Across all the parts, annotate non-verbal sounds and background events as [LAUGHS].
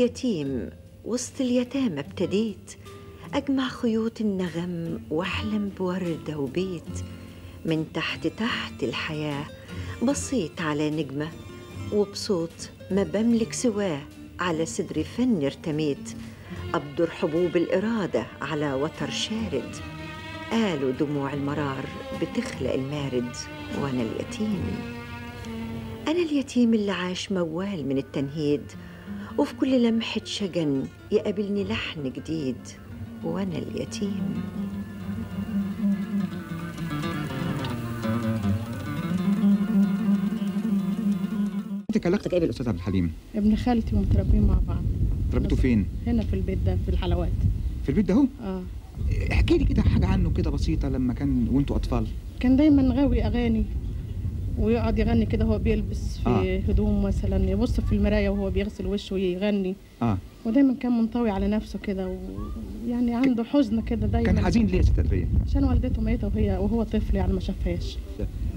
اليتيم وسط اليتامى ابتديت أجمع خيوط النغم وأحلم بوردة وبيت. من تحت تحت الحياة بصيت على نجمة وبصوت ما بملك سواه على صدر فن ارتميت. أبدر حبوب الإرادة على وتر شارد. قالوا دموع المرار بتخلق المارد وأنا اليتيم. أنا اليتيم اللي عاش موال من التنهيد وفي كل لمحة شجن يقابلني لحن جديد وأنا اليتيم أنت علاقتك إيه بالاستاذ عبد الحليم؟ ابن خالتي ومتربيين مع بعض اتربيتوا فين؟ هنا في البيت ده في الحلوات في البيت ده اهو؟ آه احكي لي كده حاجة عنه كده بسيطة لما كان وأنتوا أطفال كان دايما غاوي أغاني ويقعد يغني كده وهو بيلبس في آه. هدوم مثلا يبص في المراية وهو بيغسل وشه ويغني آه ودايما كان منطوي على نفسه كده ويعني عنده حزن كده دايما كان حزين ليه يا ست أدرية؟ عشان والدته ميتة وهي وهو طفل يعني ما شافهاش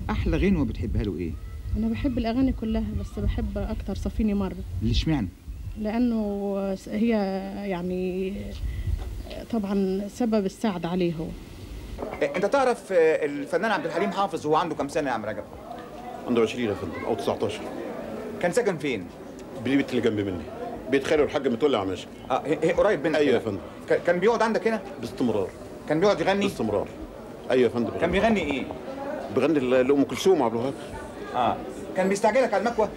أحلى غنوة بتحبها له إيه؟ أنا بحب الأغاني كلها بس بحب أكتر صفيني مرة اشمعنى؟ لأنه هي يعني طبعا سبب السعد عليه هو أنت تعرف آه، الفنان عبد الحليم حافظ هو عنده كام سنة يا عم رجب عنده 20 يا فندم أو 19 كان ساكن فين؟ بالبيت اللي جنب مني. بيت خالي والحاج متولي عماشة آه قريب منك أيوه. يا فندم. كان بيقعد عندك هنا؟ باستمرار. كان بيقعد يغني؟ باستمرار. أيوه يا فندم. كان بيغني إيه؟ بيغني لأم كلثوم عبد الوهاب. آه. كان بيستعجلك على المكوة؟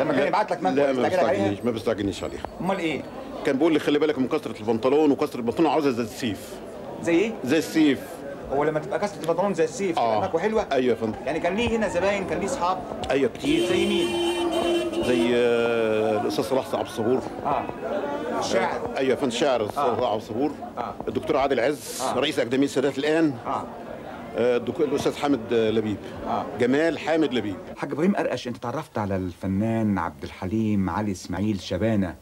لما كان يبعت لك مكوة لا ما بيستعجلنيش ما بيستعجلنيش عليها. أمال إيه؟ كان بيقول لي خلي بالك من كسره البنطلون وكسره البنطلون عاوزها زي السيف. زي إيه؟ زي السيف. هو لما تبقى كاسة البنطلون زي السيف تبقى المكوه حلوة أيوه يا فندم. يعني كان ليه هنا زباين كان ليه اصحاب أيوه. كتير زي مين؟ زي آه، الأستاذ صلاح عبد الصبور آه. الشاعر أيوه يا فندم شاعر الاستاذ آه. صلاح عبد الصبور آه. الدكتور عادل عز آه. رئيس أكاديمية السادات الآن. آه. آه، الدكتور الأستاذ حامد آه، لبيب. آه. جمال حامد لبيب. حاج إبراهيم قرقش أنت تعرفت على الفنان عبد الحليم علي إسماعيل شبانة؟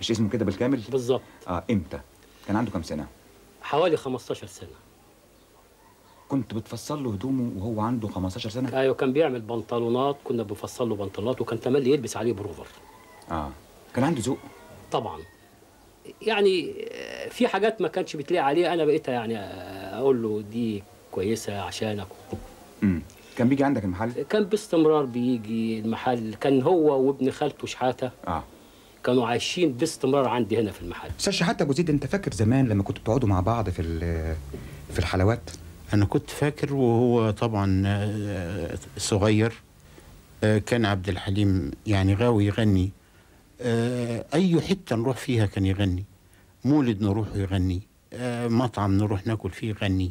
مش اسمه كده بالكامل؟ بالظبط. آه إمتى؟ كان عنده كام سنة؟ حوالي 15 سنة. كنت بتفصل له هدومه وهو عنده 15 سنة؟ أيوه كان بيعمل بنطلونات كنا بنفصل له بنطلونات وكان تملي يلبس عليه بروفر. آه كان عنده ذوق؟ طبعا. يعني آه، في حاجات ما كانش بتلاقي عليه أنا بقيت يعني آه، أقول له دي كويسة عشانك. امم كان بيجي عندك المحل؟ كان باستمرار بيجي المحل. كان هو وابن خالته شحاتة. آه. كانوا عايشين باستمرار عندي هنا في المحل. أستاذ شحاته ابو زيد أنت فاكر زمان لما كنتوا بتقعدوا مع بعض في في الحلوات؟ أنا كنت فاكر وهو طبعا آه، صغير آه، كان عبد الحليم يعني غاوي يغني. آه، أي حتة نروح فيها كان يغني. مولد نروح يغني. مطعم نروح ناكل فيه يغني.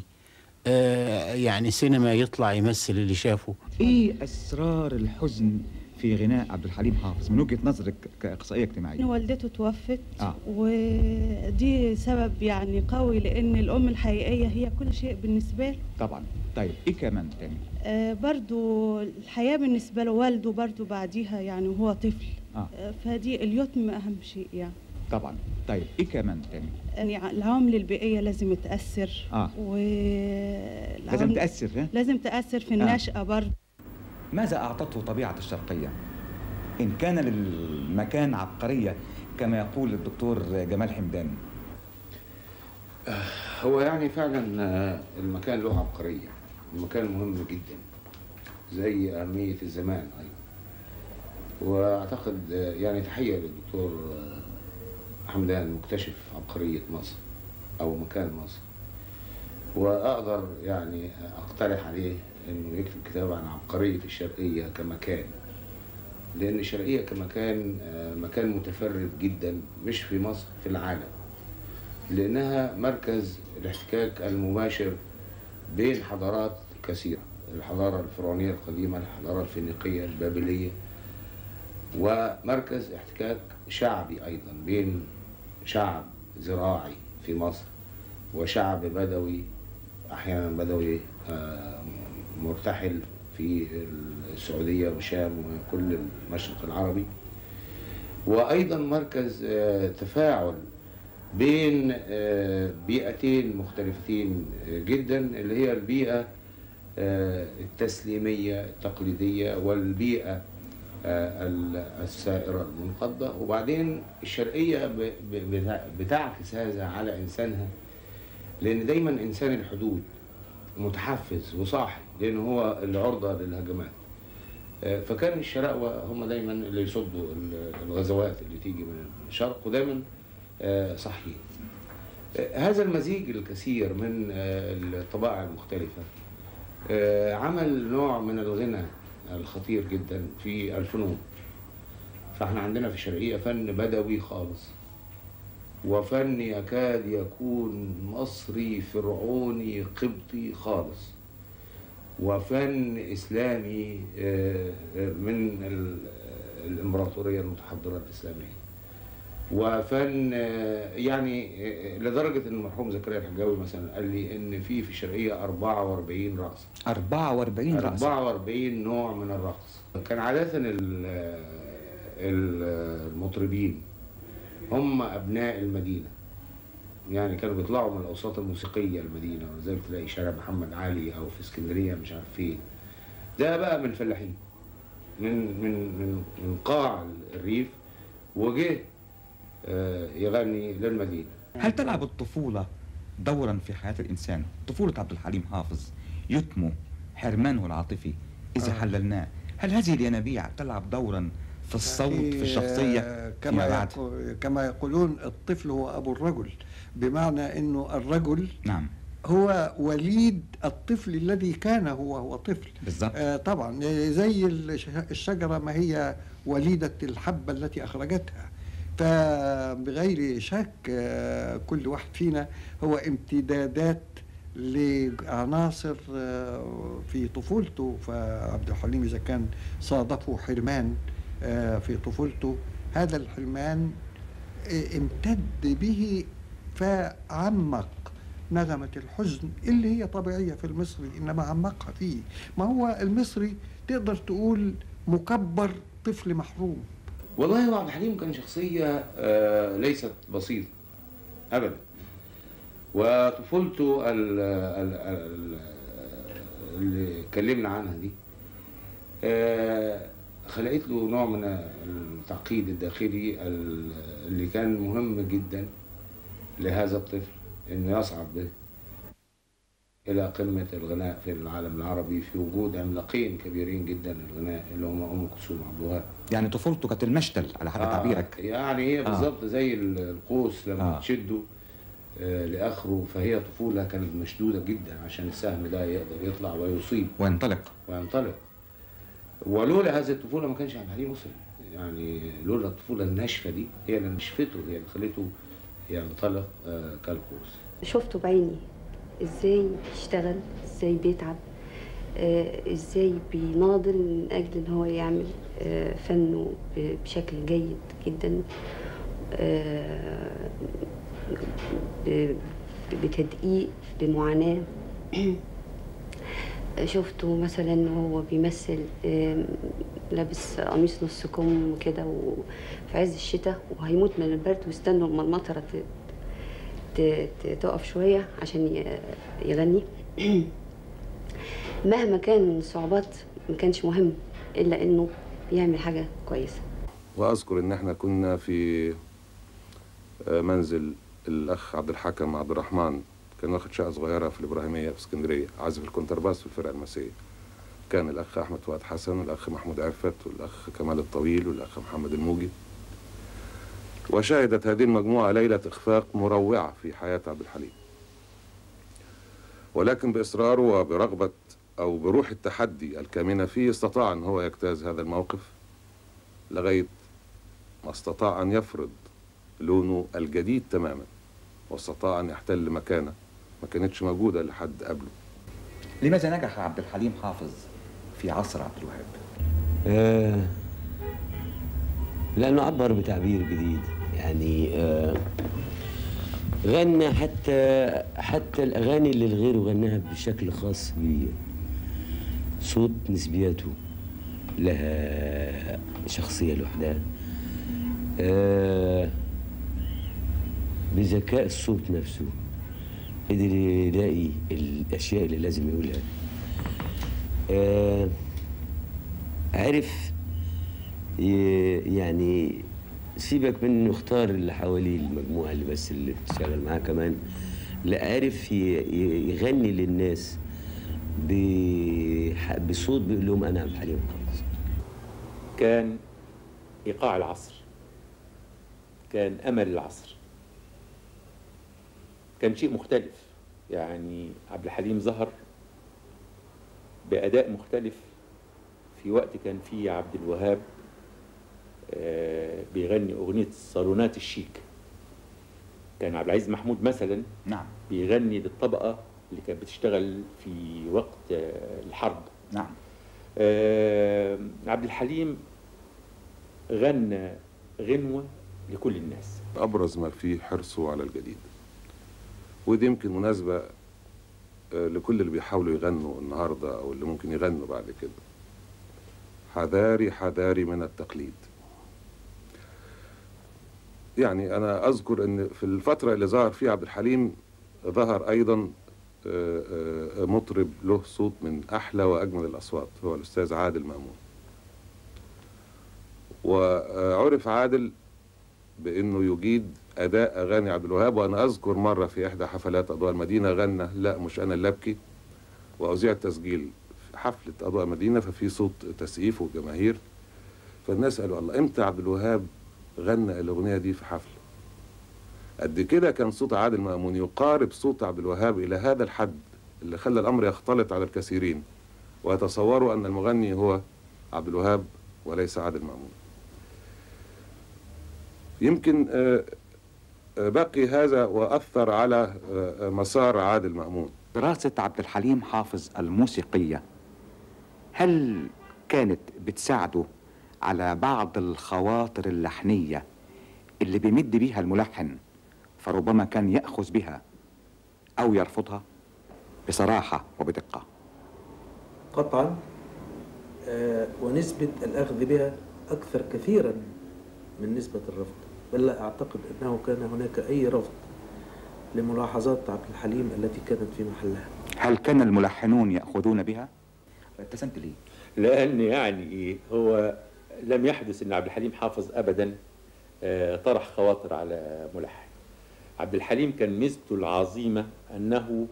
يعني سينما يطلع يمثل اللي شافه. إيه أسرار الحزن في غناء عبد الحليم حافظ من وجهة نظرك كاخصائيه اجتماعية؟ والدته توفت آه. ودي سبب يعني قوي لإن الأم الحقيقية هي كل شيء بالنسبة له. طبعا. طيب إيه كمان تاني؟ آه برضو الحياة بالنسبة له والده برضو بعديها يعني وهو طفل. آه. آه فدي اليتم أهم شيء يعني. طبعا. طيب إيه كمان تاني؟ يعني العوامل البيئية لازم تاثر آه. و لازم تأثر ها؟ لازم تأثر في النشأة برضو. ماذا أعطته طبيعة الشرقية؟ إن كان للمكان عبقرية كما يقول الدكتور جمال حمدان. هو يعني فعلا آه، المكان له عبقرية. المكان مهم جدا زي أهمية الزمان أيضا. وأعتقد آه، يعني تحية للدكتور آه، حمدان مكتشف عبقرية مصر أو مكان مصر. وأقدر يعني أقترح عليه إنه يكتب كتاب عن عبقرية الشرقية كمكان. لأن الشرقية كمكان آه، مكان متفرد جدا مش في مصر في العالم. لأنها مركز الاحتكاك المباشر بين حضارات كثيرة الحضارة الفرعونية القديمة الحضارة الفينيقية البابلية ومركز احتكاك شعبي أيضا بين شعب زراعي في مصر وشعب بدوي أحيانا بدوي آه، مرتحل في السعودية والشام وكل المشرق العربي. وأيضا مركز آه، تفاعل بين آه، بيئتين مختلفتين آه، جدا اللي هي البيئة التسليمية التقليدية والبيئة ال- السائرة المنقضة. وبعدين الشرقية بتعكس هذا على إنسانها لأن دايما إنسان الحدود متحفز وصاحي لأن هو العرضة للهجمات. آه، فكان الشراوة هم دايما اللي يصدوا ال- الغزوات اللي تيجي من الشرق ودايما آه، صاحيين. آه، هذا المزيج الكثير من الطبائع المختلفة. آه، عمل نوع من الغنى الخطير جدا في الفنون. فإحنا عندنا في الشرقية فن بدوي خالص. وفن يكاد يكون مصري فرعوني قبطي خالص. وفن إسلامي آه، آه، من ال- الإمبراطورية المتحضرة الإسلامية. وفن آه، يعني لدرجة إن المرحوم زكريا الحجاوي مثلا قال لي إن في في الشرقية 44 رقص 44 رأس. 44 نوع من الرقص. كان عادة ال- ال- المطربين هم أبناء المدينة يعني كانوا بيطلعوا من الأوساط الموسيقية المدينة ولذلك تلاقي شارع محمد علي أو في اسكندرية مش عارف فين ده بقى من الفلاحين من من من من قاع الريف وجه آه، يغني للمدينة هل تلعب الطفولة دورا في حياة الإنسان؟ طفولة عبد الحليم حافظ يتمه حرمانه العاطفي إذا آه. حللناه هل هذه الينابيع تلعب دورا في الصوت في الشخصية كما كما يقولون الطفل هو أبو الرجل بمعنى إنه الرجل نعم. هو وليد الطفل الذي كان هو هو طفل. بالضبط. آه طبعا آه، زي الش- الشجرة ما هي وليدة الحبة التي أخرجتها. فبغير شك آه، كل واحد فينا هو امتدادات لعناصر آه، في طفولته. فعبد الحليم إذا كان صادفه حرمان في طفولته. هذا الحرمان آه، امتد به فعمق نغمة الحزن اللي هي طبيعية في المصري إنما عمقها فيه. ما هو المصري؟ تقدر تقول مكبر طفل محروم. والله هو عبد الحليم كان شخصية آه، ليست بسيطة أبدا. وطفولته ال- ال- ال- اللي اتكلمنا عنها دي آه، خلقت له نوع من التعقيد الداخلي ال- اللي كان مهم جدا لهذا الطفل إنه يصعد به إلى قمة الغناء في العالم العربي في وجود عملاقين كبيرين جدا للغناء اللي هم أم كلثوم وعبد الوهاب يعني طفولته كانت المشتل على حد تعبيرك يعني هي آه. بالظبط زي ال- القوس لما آه. آه. تشده آه، لأخره فهي طفولة كانت مشدودة جدا عشان السهم ده يقدر يطلع ويصيب وينطلق وينطلق ولولا هذه الطفولة ما كانش عبد الحليم وصل. يعني لولا الطفولة الناشفة دي هي اللي نشفته هي اللي خلته ينطلق آه، كالقوس. شفته بعيني. إزاي بيشتغل؟ إزاي بيتعب؟ آه، إزاي بيناضل من أجل إن هو يعمل آه، فنه بشكل جيد جدا؟ بتدقيق بمعاناة. [CLEARS THROAT] شفته مثلا وهو بيمثل لابس قميص نص كم كده وفي عز الشتاء وهيموت من البرد ويستنوا اما المطرة تقف شوية عشان يغني. [CLEARS THROAT] مهما كان الصعوبات ما كانش مهم إلا إنه يعمل حاجة كويسة. وأذكر إن إحنا كنا في آه، منزل الأخ عبد الحكم عبد الرحمن. كان واخد شقه صغيرة في الإبراهيمية في اسكندرية عازف الكونترباس في الفرقة المسيحية. كان الأخ أحمد فؤاد حسن والاخ محمود عفت والأخ كمال الطويل والأخ محمد الموجي. وشهدت هذه المجموعة ليلة إخفاق مروعة في حياة عبد الحليم. ولكن باصراره وبرغبة أو بروح التحدي الكامنة فيه استطاع أن هو يجتاز هذا الموقف لغاية ما استطاع أن يفرض لونه الجديد تماما واستطاع أن يحتل مكانه. ما كانتش موجودة لحد قبله. لماذا نجح عبد الحليم حافظ في عصر عبد الوهاب؟ آه لأنه عبر بتعبير جديد. يعني آه غنى حتى حتى الأغاني اللي الغير غناها بشكل خاص بيه صوت نسبياته لها شخصية لوحدها. آه بذكاء الصوت نفسه. قدر يلاقي الأشياء اللي لازم يقولها. آه عرف يعني سيبك من إنه يختار اللي حواليه المجموعة اللي بس اللي بتشتغل معاه كمان لا عرف يغني للناس بصوت بيقول لهم أنا الحليم حافظ كان إيقاع العصر كان أمل العصر كان شيء مختلف. يعني عبد الحليم ظهر بأداء مختلف في وقت كان فيه عبد الوهاب آه، بيغني أغنية صالونات الشيك. كان عبد العزيز محمود مثلا نعم. بيغني للطبقة اللي كانت بتشتغل في وقت آه، الحرب. نعم. آه، عبد الحليم غنى غنوة لكل الناس. أبرز ما فيه حرصه على الجديد. ودي يمكن مناسبة آه، لكل اللي بيحاولوا يغنوا النهاردة أو اللي ممكن يغنوا بعد كده. حذاري حذاري من التقليد. يعني أنا أذكر أن في الفترة اللي ظهر فيها عبد الحليم ظهر أيضا آه، آه، مطرب له صوت من أحلى وأجمل الأصوات هو الأستاذ عادل مأمون. وعرف عادل بأنه يجيد أداء اغاني عبد الوهاب وأنا أذكر مرة في إحدى حفلات أضواء المدينة غنى لا مش أنا اللي أبكي وأذيع التسجيل في حفلة أضواء المدينة ففي صوت تسقيف وجماهير. فالناس قالوا الله إمتى عبد الوهاب غنى الأغنية دي في حفلة؟ قد كده كان صوت عادل مأمون يقارب صوت عبد الوهاب إلى هذا الحد اللي خلى الأمر يختلط على الكثيرين ويتصوروا أن المغني هو عبد الوهاب وليس عادل مأمون. يمكن آه، آه، بقي هذا وأثر على آه، مسار عادل مأمون. دراسة عبد الحليم حافظ الموسيقية هل كانت بتساعده على بعض الخواطر اللحنية اللي بيمد بيها الملحن فربما كان يأخذ بها أو يرفضها؟ بصراحة وبدقة. قطعا آه، ونسبة الأخذ بها أكثر كثيرا من نسبة الرفض. بل لا أعتقد أنه كان هناك أي رفض لملاحظات عبد الحليم التي كانت في محلها هل كان الملحنون يأخذون بها؟ ابتسمت ليه؟ لأن يعني هو لم يحدث أن عبد الحليم حافظ أبدا آه، طرح خواطر على ملحن عبد الحليم كان ميزته العظيمة أنه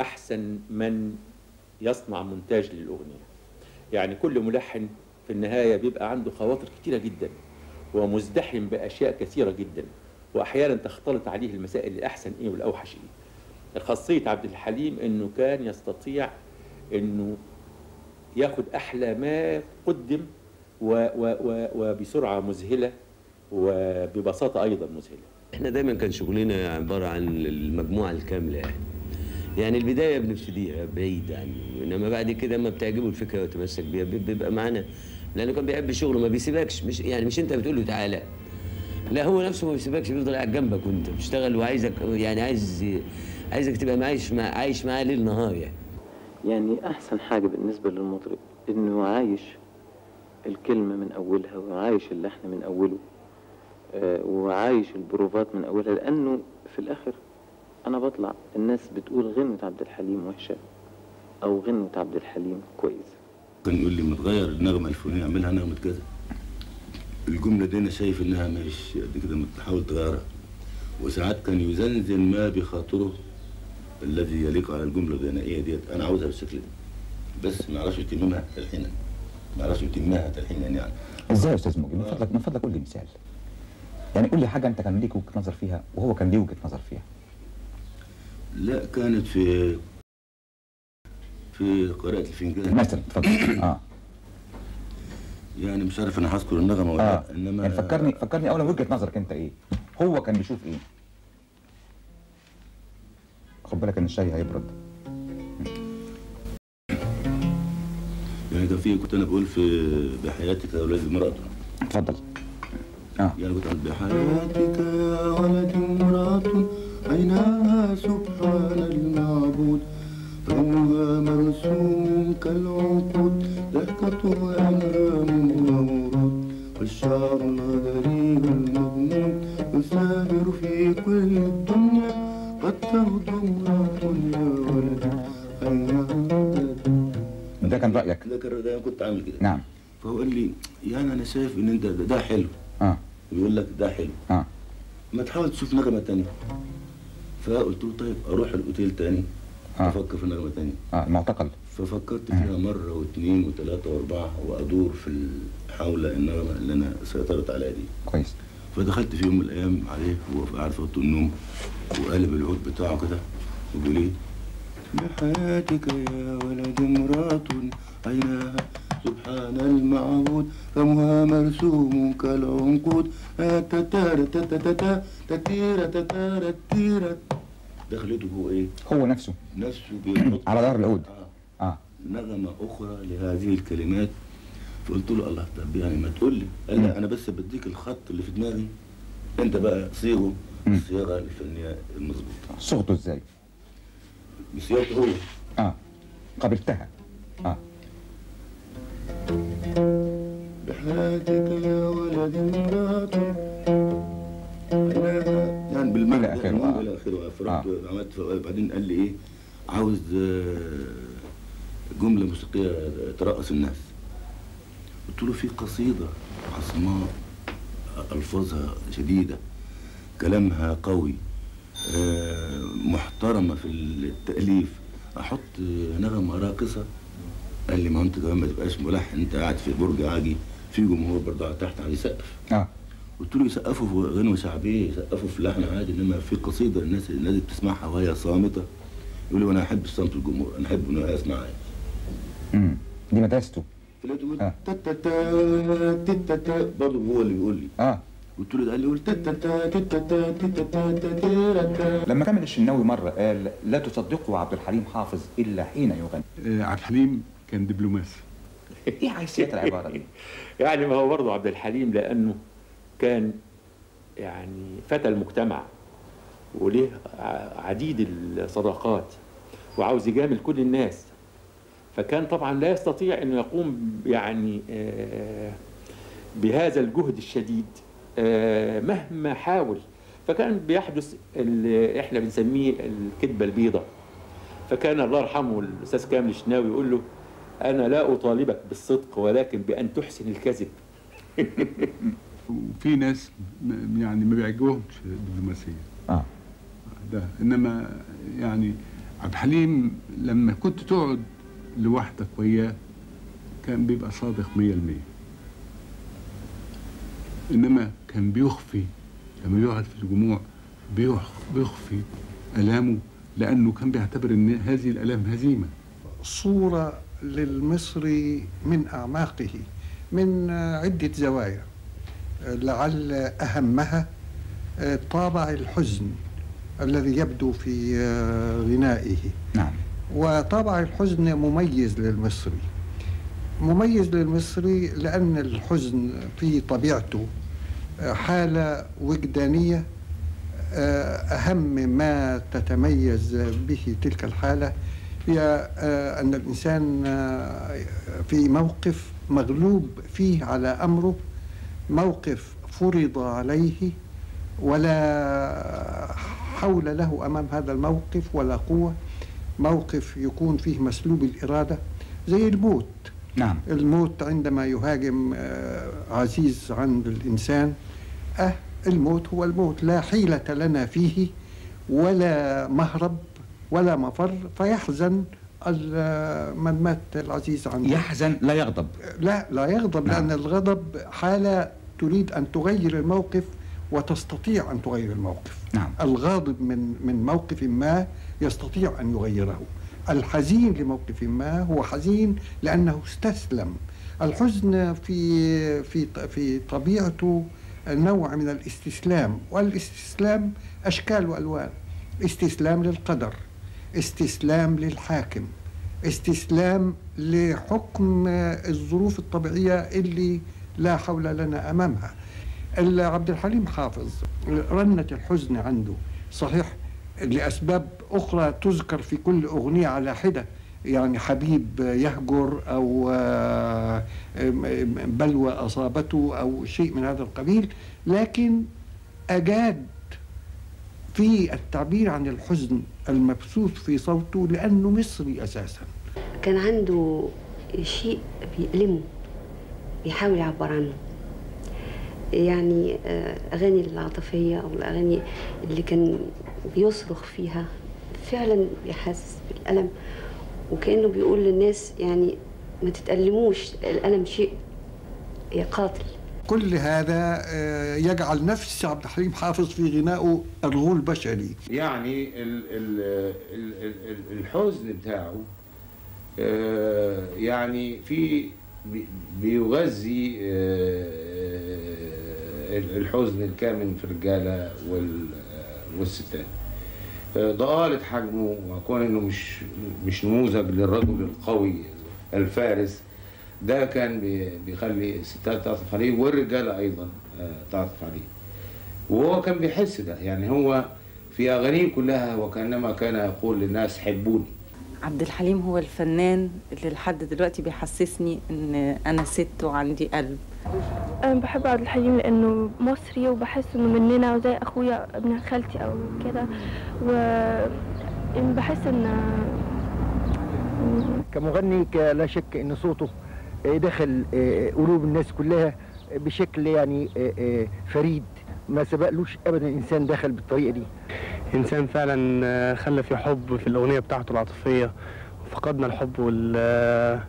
أحسن من يصنع مونتاج للأغنية يعني كل ملحن في النهاية بيبقى عنده خواطر كتيرة جدا ومزدحم بأشياء كثيرة جدا وأحيانا تختلط عليه المسائل الأحسن إيه والأوحش إيه. خاصية عبد الحليم أنه كان يستطيع أنه ياخد أحلى ما قدم و و و وبسرعة مذهلة وببساطة أيضا مذهلة. إحنا دايما كان شغلنا عبارة عن المجموعة الكاملة يعني. يعني البداية بنبتديها بعيد عنه إنما بعد كده اما بتعجبه الفكرة ويتمسك بيها بي- بيبقى معانا لأنه كان بيحب شغله ما بيسيبكش. مش يعني مش أنت بتقول له تعالى. لا هو نفسه ما بيسيبكش بيفضل قاعد جنبك وأنت بتشتغل وعايزك يعني عايز عايزك تبقى عايش مع عايش معاه ليل نهار يعني. يعني أحسن حاجة بالنسبة للمطرب إنه عايش الكلمة من أولها وعايش اللحن من أوله آه، وعايش البروفات من أولها لأنه في الآخر أنا بطلع. الناس بتقول غنوة عبد الحليم وحشة أو غنوة عبد الحليم كويسة كان يقول لي ما تغير النغمه الفلانيه اعملها نغمة كذا. الجملة دي أنا شايف إنها مش قد كده ما تحاول تغيرها. وساعات كان يزنزن ما بخاطره الذي يليق على الجملة الغنائية ديت. أنا عاوزها بالشكل ده. بس ما يعرفش يتممها تلحينا. ما يعرفش يتمها تلحينا يعني. إزاي يا أستاذ مجدي من فضلك من فضلك قول لي مثال. يعني قول لي حاجة أنت كان ليك وجهة نظر فيها وهو كان ليه وجهة نظر فيها. لا كانت في في قراءة الفنجان. مثلا اتفضل آه. يعني مش عارف أنا هذكر النغمة ولا لأ إنما يعني فكرني فكرني اولا وجهة نظرك أنت إيه؟ هو كان بيشوف إيه؟ خد بالك إن الشاي هيبرد. يعني كان في كنت أنا بقول في بحياتك يا ولد امرأة اتفضل آه. يعني كنت بحياتك يا ولد امرأة عيناها سبحان المعبود. فوها مرسوم كالعنقود ضحكتها أنغام وورود والشعر الغريب المضمون يسافر في كل الدنيا. قد تغدو امرأة يا ولد ده كان رأيك؟ ده كان ده كنت عامل كده. نعم. فهو قال لي يعني أنا شايف إن أنت ده, ده حلو. آه. بيقول لك ده حلو. آه. ما تحاول تشوف نغمة تانية. فقلت له طيب أروح الأوتيل تاني. آه. أفكر في نغمة تانية. آه المعتقل. ففكرت فيها مرة واثنين وثلاثة وأربعة وأدور في حول النغمة اللي أنا سيطرت عليها دي. كويس. فدخلت في يوم من الأيام عليه وهو قاعد في أوضة النوم وقلب العود بتاعه كده وبيقول إيه؟ بحياتك يا ولد امرأة عيناها سبحان المعبود فمها مرسوم كالعنقود. آه تتارا تتتتا تتيرا تتارا تيرا دخلته هو إيه؟ هو نفسه. نفسه [CLEARS THROAT] بيحط على ظهر العود. آه. نغمة أخرى لهذه الكلمات. فقلت له الله طب يعني ما تقول لي. قال لا أنا بس بديك الخط اللي في دماغي. أنت بقى صيغه. الصياغة الفنية المظبوطة صوغته إزاي؟ بصياغته هو. آه. قبلتها آه. بحياتك يا ولد امرأة ده، آخره، المهم آه. آخره فرحت عملت بعدين قال لي إيه؟ عاوز آه، جملة موسيقية ترقص الناس. قلت له في قصيدة عصماء ألفاظها شديدة كلامها قوي آه، محترمة في التأليف. أحط نغمة راقصة. قال لي ما أنت كمان ما تبقاش ملحن أنت قاعد في برج عاجي في جمهور برضه تحت عايز يسقف آه. قلت له يسقفوا في غنوة شعبية يسقفوا في لحن عادي انما في قصيدة الناس الناس بتسمعها وهي صامتة يقول لي وأنا احب الصمت الجمهور أنا احب انه يسمع امم دي مدرسته فلقيته بيقول آه. تتتا تتتا برضه هو اللي بيقول لي آه قلت له ده قال لي قول لما كمل الشناوي مرة قال لا تصدقوا عبد الحليم حافظ إلا حين يغني عبد الحليم كان دبلوماسي إيه حيثيات العبارة دي؟ يعني ما هو برضه عبد الحليم لأنه كان يعني فتى المجتمع وليه ع- عديد الصداقات وعاوز يجامل كل الناس. فكان طبعا لا يستطيع إنه يقوم يعني آه، بهذا الجهد الشديد آه، مهما حاول. فكان بيحدث اللي إحنا بنسميه الكذبة البيضاء. فكان الله يرحمه الأستاذ كامل الشناوي يقول له أنا لا أطالبك بالصدق ولكن بأن تحسن الكذب. [LAUGHS] وفي ناس يعني ما بيعجبهمش الدبلوماسية. آه. ده. إنما يعني عبد الحليم لما كنت تقعد لوحدك وياه كان بيبقى صادق مية المية إنما كان بيخفي لما يقعد في الجموع بيخ- بيخفي ألامه لأنه كان بيعتبر إن هذه الألام هزيمة. صورة للمصري من أعماقه من عدة زوايا. لعل أهمها طابع الحزن الذي يبدو في غنائه. نعم. وطابع الحزن مميز للمصري. مميز للمصري لأن الحزن في طبيعته حالة وجدانية أهم ما تتميز به تلك الحالة هي آه، أن الإنسان آه، في موقف مغلوب فيه على أمره موقف فرض عليه ولا حول له أمام هذا الموقف ولا قوة. موقف يكون فيه مسلوب الإرادة زي الموت. نعم. الموت عندما يهاجم آه، عزيز عند الإنسان أه الموت هو الموت لا حيلة لنا فيه ولا مهرب ولا مفر فيحزن من مات العزيز عنده يحزن لا يغضب. لا لا يغضب نعم. لأن الغضب حالة تريد أن تغير الموقف وتستطيع أن تغير الموقف. نعم. الغاضب من من موقف ما يستطيع أن يغيره. الحزين لموقف ما هو حزين لأنه استسلم. الحزن في في في طبيعته نوع من الاستسلام والإستسلام أشكال وألوان. استسلام للقدر. استسلام للحاكم استسلام لحكم الظروف الطبيعية اللي لا حول لنا أمامها. عبد الحليم حافظ رنة الحزن عنده. صحيح لأسباب أخرى تذكر في كل أغنية على حدة. يعني حبيب يهجر أو آه، بلوى أصابته أو شيء من هذا القبيل. لكن أجاد في التعبير عن الحزن المبثوث في صوته لأنه مصري أساسا. كان عنده شيء بيألمه بيحاول يعبر عنه. يعني آه، الأغاني العاطفية أو الأغاني اللي كان بيصرخ فيها فعلا بيحسس بالألم. وكأنه بيقول للناس يعني ما تتألموش الألم شيء قاتل كل هذا آه، يجعل نفس عبد الحليم حافظ في غنائه الغول بشري يعني ال ال ال ال الحزن بتاعه آه، يعني في بي- بيغذي آه، الحزن الكامن في الرجالة وال- والستات. ضآلة حجمه وكون إنه مش مش نموذج للرجل القوي الفارس. ده كان بي- بيخلي الستات تعطف عليه والرجاله أيضا آه، تعطف عليه. وهو كان بيحس ده. يعني هو في أغانيه كلها وكأنما كان يقول للناس حبوني. عبد الحليم هو الفنان اللي لحد دلوقتي بيحسسني إن أنا ست وعندي قلب. أنا بحب عبد الحليم لأنه مصري وبحس إنه مننا وزي أخويا ابن خالتي أو كده. وبحس إن كمغني ك- لا شك إن صوته دخل آه، قلوب الناس كلها بشكل يعني آه، آه، فريد. ما سبقلوش ابدا إنسان دخل بالطريقة دي. إنسان فعلا آه، خلى في حب في الأغنية بتاعته العاطفية. وفقدنا الحب وال آه،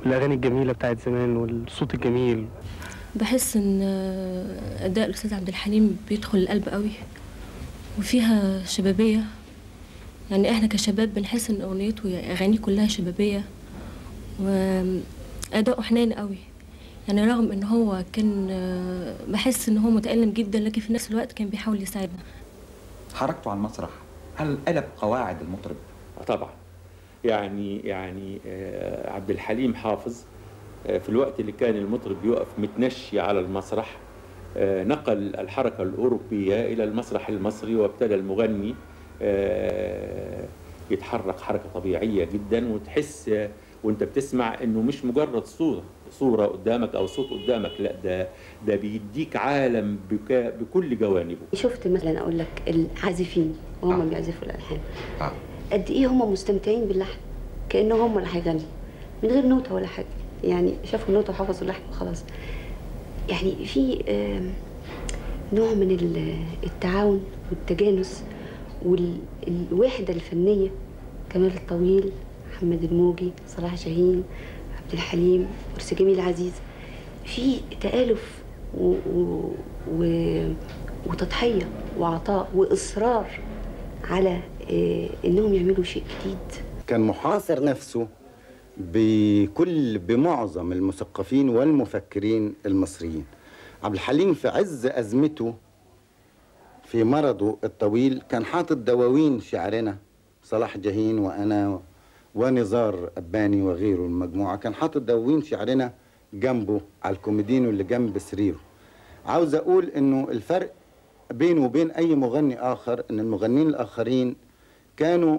والأغاني الجميلة بتاعت زمان والصوت الجميل. بحس إن أداء الأستاذ عبد الحليم بيدخل القلب قوي وفيها شبابية. يعني إحنا كشباب بنحس إن أغنيته يعني أغانيه كلها شبابية. واداؤه حنين قوي. يعني رغم إن هو كان بحس إن هو متألم جدا لكن في نفس الوقت كان بيحاول يساعدنا. حركته على المسرح هل قلب قواعد المطرب؟ آه طبعا. يعني يعني آه، عبد الحليم حافظ آه، في الوقت اللي كان المطرب يقف متنشي على المسرح آه، نقل الحركة الأوروبية إلى المسرح المصري وابتدى المغني آه، يتحرك حركة طبيعية جدا وتحس آه، وانت بتسمع انه مش مجرد صورة صورة قدامك أو صوت قدامك لا ده ده بيديك عالم بكا بكل جوانبه. شفت مثلا أقول لك العازفين وهم بيعزفوا الألحان. آه. قد إيه هم مستمتعين باللحن؟ كانه هم اللي هيغنوا من غير نوتة ولا حاجة. يعني شافوا النوتة وحفظوا اللحن وخلاص. يعني في نوع من ال- التعاون والتجانس والوحدة الفنية كمال الطويل. محمد الموجي صلاح جاهين عبد الحليم مرسي جميل عزيز. في تآلف و... و... و... وتضحية وعطاء وإصرار على آه، إنهم يعملوا شيء جديد. كان محاصر نفسه بكل بمعظم المثقفين والمفكرين المصريين. عبد الحليم في عز أزمته في مرضه الطويل كان حاطط دواوين شعرنا صلاح جاهين وأنا ونزار أباني وغيره المجموعة كان حاطط دواوين شعرنا جنبه على الكوميدينو اللي جنب سريره. عاوز أقول إنه الفرق بينه وبين أي مغني آخر إن المغنيين الآخرين كانوا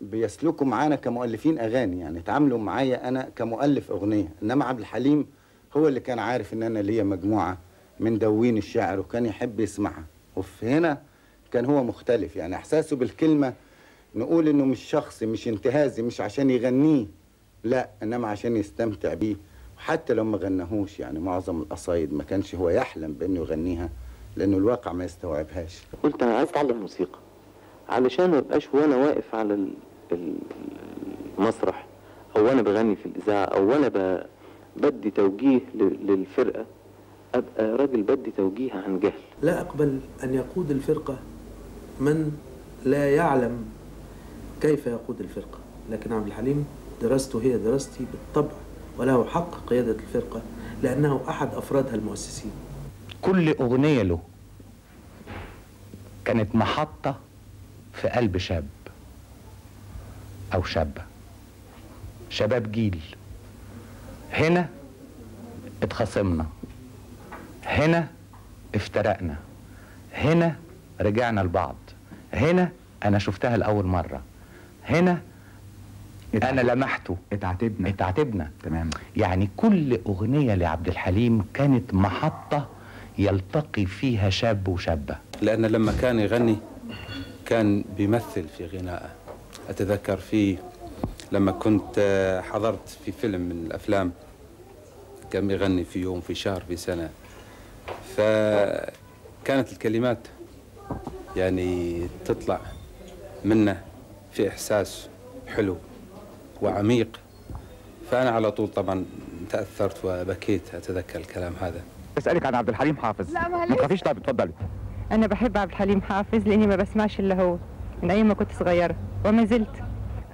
بيسلكوا معانا كمؤلفين أغاني يعني اتعاملوا معايا أنا كمؤلف أغنية. إنما عبد الحليم هو اللي كان عارف إن أنا ليا مجموعة من دوين الشعر وكان يحب يسمعها. وفي هنا كان هو مختلف يعني إحساسه بالكلمة نقول إنه مش شخصي مش انتهازي مش عشان يغنيه. لا إنما عشان يستمتع بيه. وحتى لو ما غناهوش يعني معظم القصايد ما كانش هو يحلم بإنه يغنيها لأنه الواقع ما يستوعبهاش. قلت أنا عايز أتعلم موسيقى. علشان ما ابقاش وأنا واقف على ال- ال- المسرح أو وأنا بغني في الإذاعة أو وأنا ب- بدي توجيه للفرقة أبقى راجل بدي توجيه عن جهل. لا أقبل أن يقود الفرقة من لا يعلم كيف يقود الفرقة؟ لكن عبد الحليم دراسته هي دراستي بالطبع وله حق قيادة الفرقة لأنه أحد أفرادها المؤسسين. كل أغنية له كانت محطة في قلب شاب أو شابة. شباب جيل. هنا اتخاصمنا. هنا افترقنا. هنا رجعنا لبعض. هنا أنا شفتها لأول مرة. هنا أنا لمحته. اتعاتبنا اتعاتبنا تمام. يعني كل أغنية لعبد الحليم كانت محطة يلتقي فيها شاب وشابة. لأن لما كان يغني كان بيمثل في غنائه أتذكر في لما كنت آه، حضرت في فيلم من الأفلام كان بيغني في يوم في شهر في سنة. فكانت الكلمات يعني تطلع منه. إحساس حلو وعميق. فأنا على طول طبعا تأثرت وبكيت أتذكر الكلام هذا. بسألك عن عبد الحليم حافظ. لا،. ما تخافيش طيب اتفضلي أنا بحب عبد الحليم حافظ لأني ما بسمعش إلا هو من أيام ما كنت صغيره وما زلت.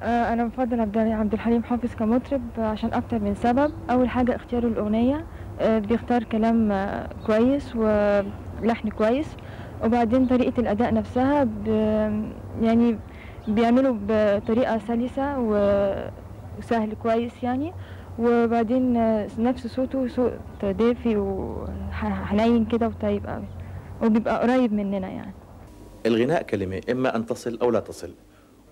آه، أنا بفضل عبد عبد الحليم حافظ كمطرب عشان أكتر من سبب. أول حاجة اختياره الأغنية. آه، بيختار كلام آه، كويس ولحن كويس. وبعدين طريقة الأداء نفسها. يعني بيعمله بطريقة سلسة وسهل كويس يعني. وبعدين نفس صوته صوت دافي وحنين كده وطيب قوي وبيبقى قريب مننا يعني. الغناء كلمة إما أن تصل أو لا تصل.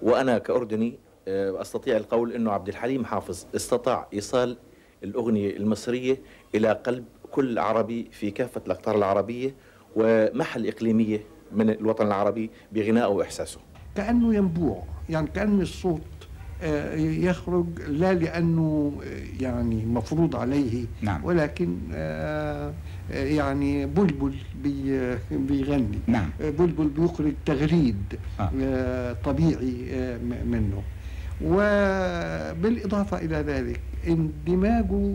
وأنا كأردني آه، أستطيع القول أنه عبد الحليم حافظ. استطاع إيصال الأغنية المصرية إلى قلب كل عربي في كافة الأقطار العربية ومحل إقليمية من الوطن العربي بغنائه وإحساسه. كأنه ينبوع يعني كأن الصوت آه، يخرج لا لأنه آه، يعني مفروض عليه نعم. ولكن آه، يعني بلبل بي بيغني نعم. بلبل بيخرج تغريد آه. طبيعي منه وبالإضافة إلى ذلك اندماجه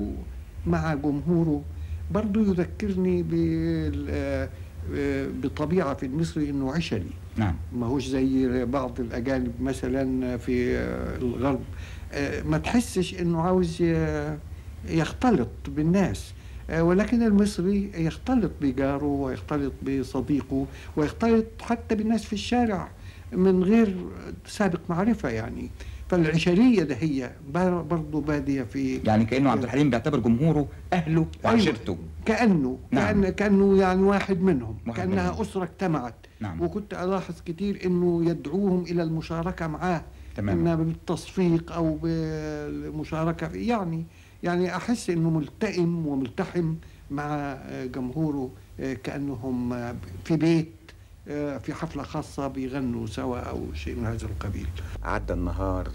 مع جمهوره برضو يذكرني بطبيعة في المصري إنه عشري نعم. ما هوش زي بعض الأجانب مثلا في الغرب. آه، ما تحسش إنه عاوز يختلط بالناس. آه، ولكن المصري يختلط بجاره ويختلط بصديقه ويختلط حتى بالناس في الشارع من غير سابق معرفة يعني. فالعشرية ده هي بر- برضو بادية في يعني كأنه عبد الحليم بيعتبر جمهوره أهله وعشيرته كأنه نعم. كأن كأنه يعني واحد منهم واحد كأنها منهم. أسرة اجتمعت نعم. وكنت ألاحظ كتير إنه يدعوهم إلى المشاركة معاه تمام. إما بالتصفيق أو بالمشاركة في- يعني يعني أحس إنه ملتئم وملتحم مع جمهوره آه، كأنهم آه، في بيت في حفلة خاصة بيغنوا سوا أو شيء من هذا القبيل. عدى النهار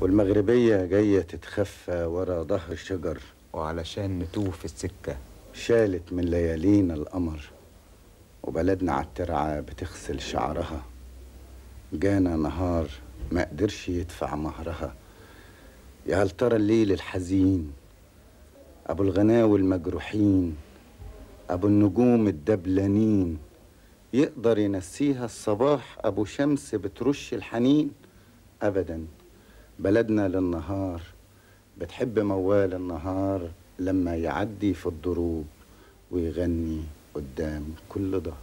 والمغربية جاية تتخفى ورا ظهر شجر وعلشان نتوه في السكة. شالت من ليالينا القمر وبلدنا عالترعة بتغسل شعرها. جانا نهار ما قدرش يدفع مهرها. يا هل ترى الليل الحزين؟ أبو الغناوي المجروحين أبو النجوم الدبلانين. يقدر ينسيها الصباح أبو شمس بترش الحنين؟ أبدا. بلدنا للنهار. بتحب موال النهار لما يعدي في الضروب ويغني قدام كل ظهر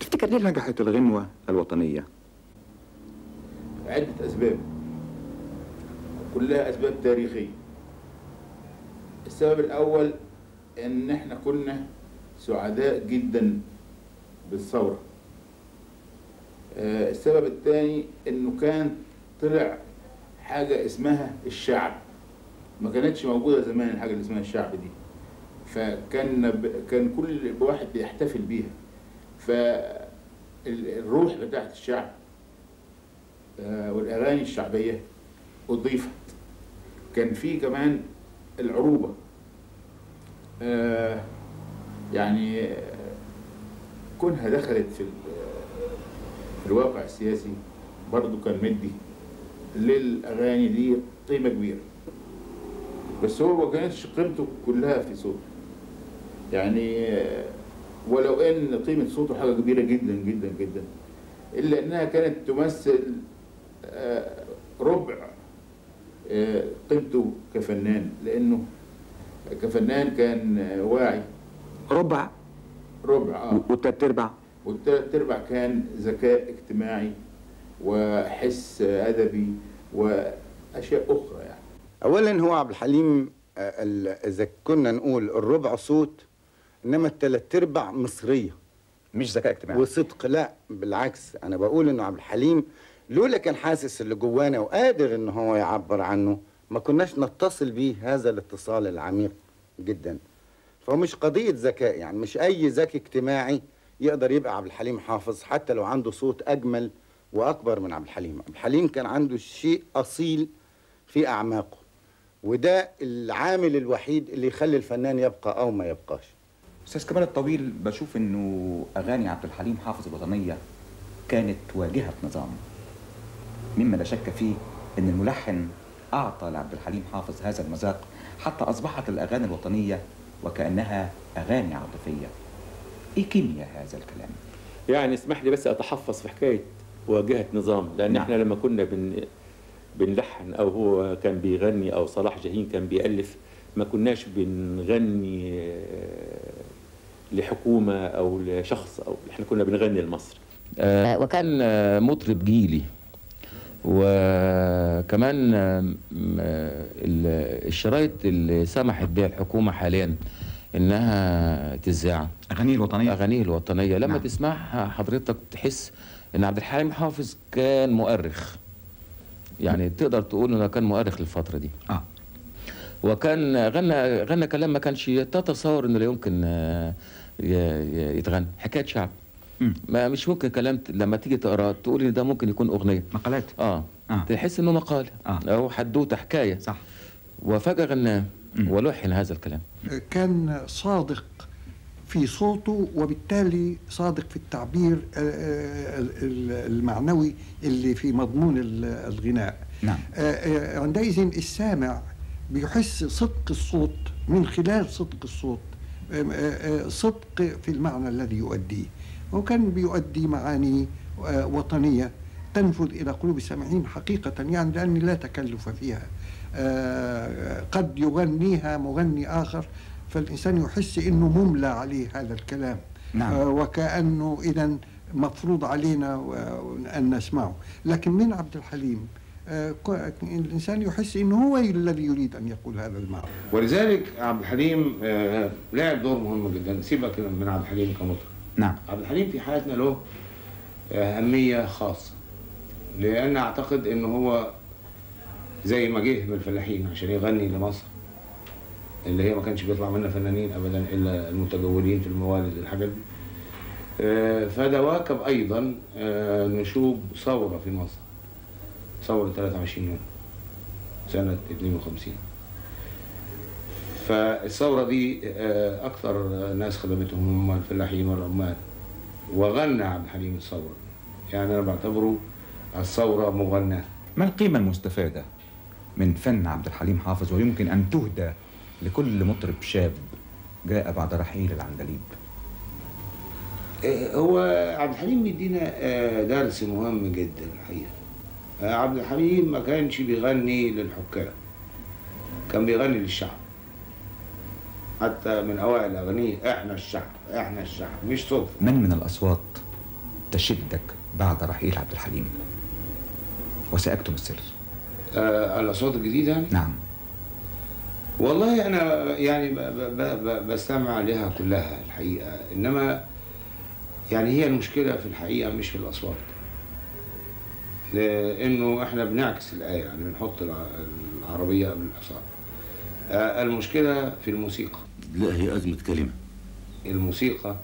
تفتكر ليه نجحت الغنوة الوطنية؟ عدة أسباب. كلها أسباب تاريخية. السبب الأول إن إحنا كنا سعداء جدا. بالثورة. آه، السبب الثاني إنه كان طلع حاجة اسمها الشعب. ما كانتش موجودة زمان الحاجة اللي اسمها الشعب دي. فكان كان كل واحد بيحتفل بيها. فالروح بتاعت الشعب آه، والأغاني الشعبية أضيفت. كان في كمان العروبة. آه، يعني كونها دخلت في ال- في الواقع السياسي برضو كان مدي للأغاني دي قيمة كبيرة. بس هو ما كانتش قيمته كلها في صوته. يعني ولو إن قيمة صوته حاجة كبيرة جدا جدا جدا. إلا إنها كانت تمثل آه، ربع آه، قيمته كفنان. لأنه كفنان كان آه، واعي. ربع. ربع آه. والتلات أرباع. والتلات أرباع كان ذكاء اجتماعي وحس أدبي وأشياء أخرى يعني. اولا هو عبد الحليم آه، ال- إذا كنا نقول الربع صوت إنما التلات أرباع مصرية. مش ذكاء اجتماعي. وصدق لا بالعكس. أنا بقول إنه عبد الحليم لولا كان حاسس اللي جوانا وقادر إن هو يعبر عنه ما كناش نتصل بيه هذا الاتصال العميق جدا. فهو مش قضية ذكاء يعني مش أي ذكي اجتماعي يقدر يبقى عبد الحليم حافظ حتى لو عنده صوت أجمل وأكبر من عبد الحليم. عبد الحليم كان عنده شيء أصيل في أعماقه وده العامل الوحيد اللي يخلي الفنان يبقى أو ما يبقاش. أستاذ كمال الطويل بشوف إنه أغاني عبد الحليم حافظ الوطنية كانت واجهة نظام مما لا شك فيه إن الملحن أعطى لعبد الحليم حافظ هذا المذاق حتى أصبحت الأغاني الوطنية وكأنها أغاني عاطفية. إيه كيمياء هذا الكلام؟ يعني اسمح لي بس أتحفظ في حكاية واجهة نظام لأن نعم. إحنا لما كنا بن بنلحن أو هو كان بيغني أو صلاح جاهين كان بيألف ما كناش بنغني آه، لحكومة أو لشخص أو إحنا كنا بنغني لمصر. آه، وكان آه، مطرب جيلي. وكمان الشرايط اللي سمحت بها الحكومة حاليا إنها تذاع. أغانيه الوطنية؟ أغانيه الوطنية. لما نعم. تسمعها حضرتك تحس إن عبد الحليم حافظ كان مؤرخ. يعني تقدر تقول إنه كان مؤرخ للفترة دي. آه. وكان غنى غنى كلام ما كانش تتصور إنه لا يمكن آه، يتغنى. حكاية شعب. ما مش ممكن كلام لما تيجي تقراه تقول إن ده ممكن يكون أغنية. مقالات. آه, آه. تحس إنه مقال. آه. أو حدوتة حكاية. صح. وفجأة غناه. ولحن هذا الكلام. كان صادق في صوته وبالتالي صادق في التعبير ال- المعنوي اللي في مضمون ال- الغناء. نعم. آه، آه، عندئذ السامع بيحس صدق الصوت من خلال صدق الصوت. آه، صدق في المعنى الذي يؤديه. وكان بيؤدي معاني آه، وطنية تنفذ إلى قلوب السامعين حقيقة يعني لأن لا تكلف فيها. آه، قد يغنيها مغني آخر فالإنسان يحس أنه مملى عليه هذا الكلام. نعم. آه، وكأنه إذا مفروض علينا أن نسمعه. لكن من عبد الحليم الإنسان يحس أنه هو الذي يريد أن يقول هذا المعنى. ولذلك عبد الحليم لعب دور مهم جدا. سيبك من عبد الحليم كمطرب. نعم. عبد الحليم في حياتنا له آه، أهمية خاصة لأن أعتقد إن هو زي ما جه من الفلاحين عشان يغني لمصر اللي هي ما كانش بيطلع منها فنانين أبدا إلا المتجولين في الموالد الحاجات دي. آه، فده واكب أيضا آه، نشوب ثورة في مصر ثورة 23 يوم سنة 52 فالثورة دي آه، أكثر ناس خدمتهم هم الفلاحين والعمال. وغنى عبد الحليم الثورة. يعني أنا بعتبره الثورة مغناة ما القيمة المستفادة من فن عبد الحليم حافظ؟ ويمكن أن تهدى لكل مطرب شاب جاء بعد رحيل العندليب آه، هو عبد الحليم بيدينا آه، درس مهم جدا الحقيقة. عبد الحليم ما كانش بيغني للحكام كان بيغني للشعب. حتى من أوائل أغانيه إحنا الشعب إحنا الشعب مش صدفة. من من الأصوات تشدك بعد رحيل عبد الحليم؟ وساكتم السر. آه، الأصوات الجديدة؟ نعم. والله أنا يعني ب- ب- ب- بستمع لها كلها الحقيقة إنما يعني هي المشكلة في الحقيقة مش في الأصوات. لأنه إحنا بنعكس الآية يعني بنحط الع- العربية قبل الحصان آه، المشكلة في الموسيقى. لا هي أزمة كلمة. الموسيقى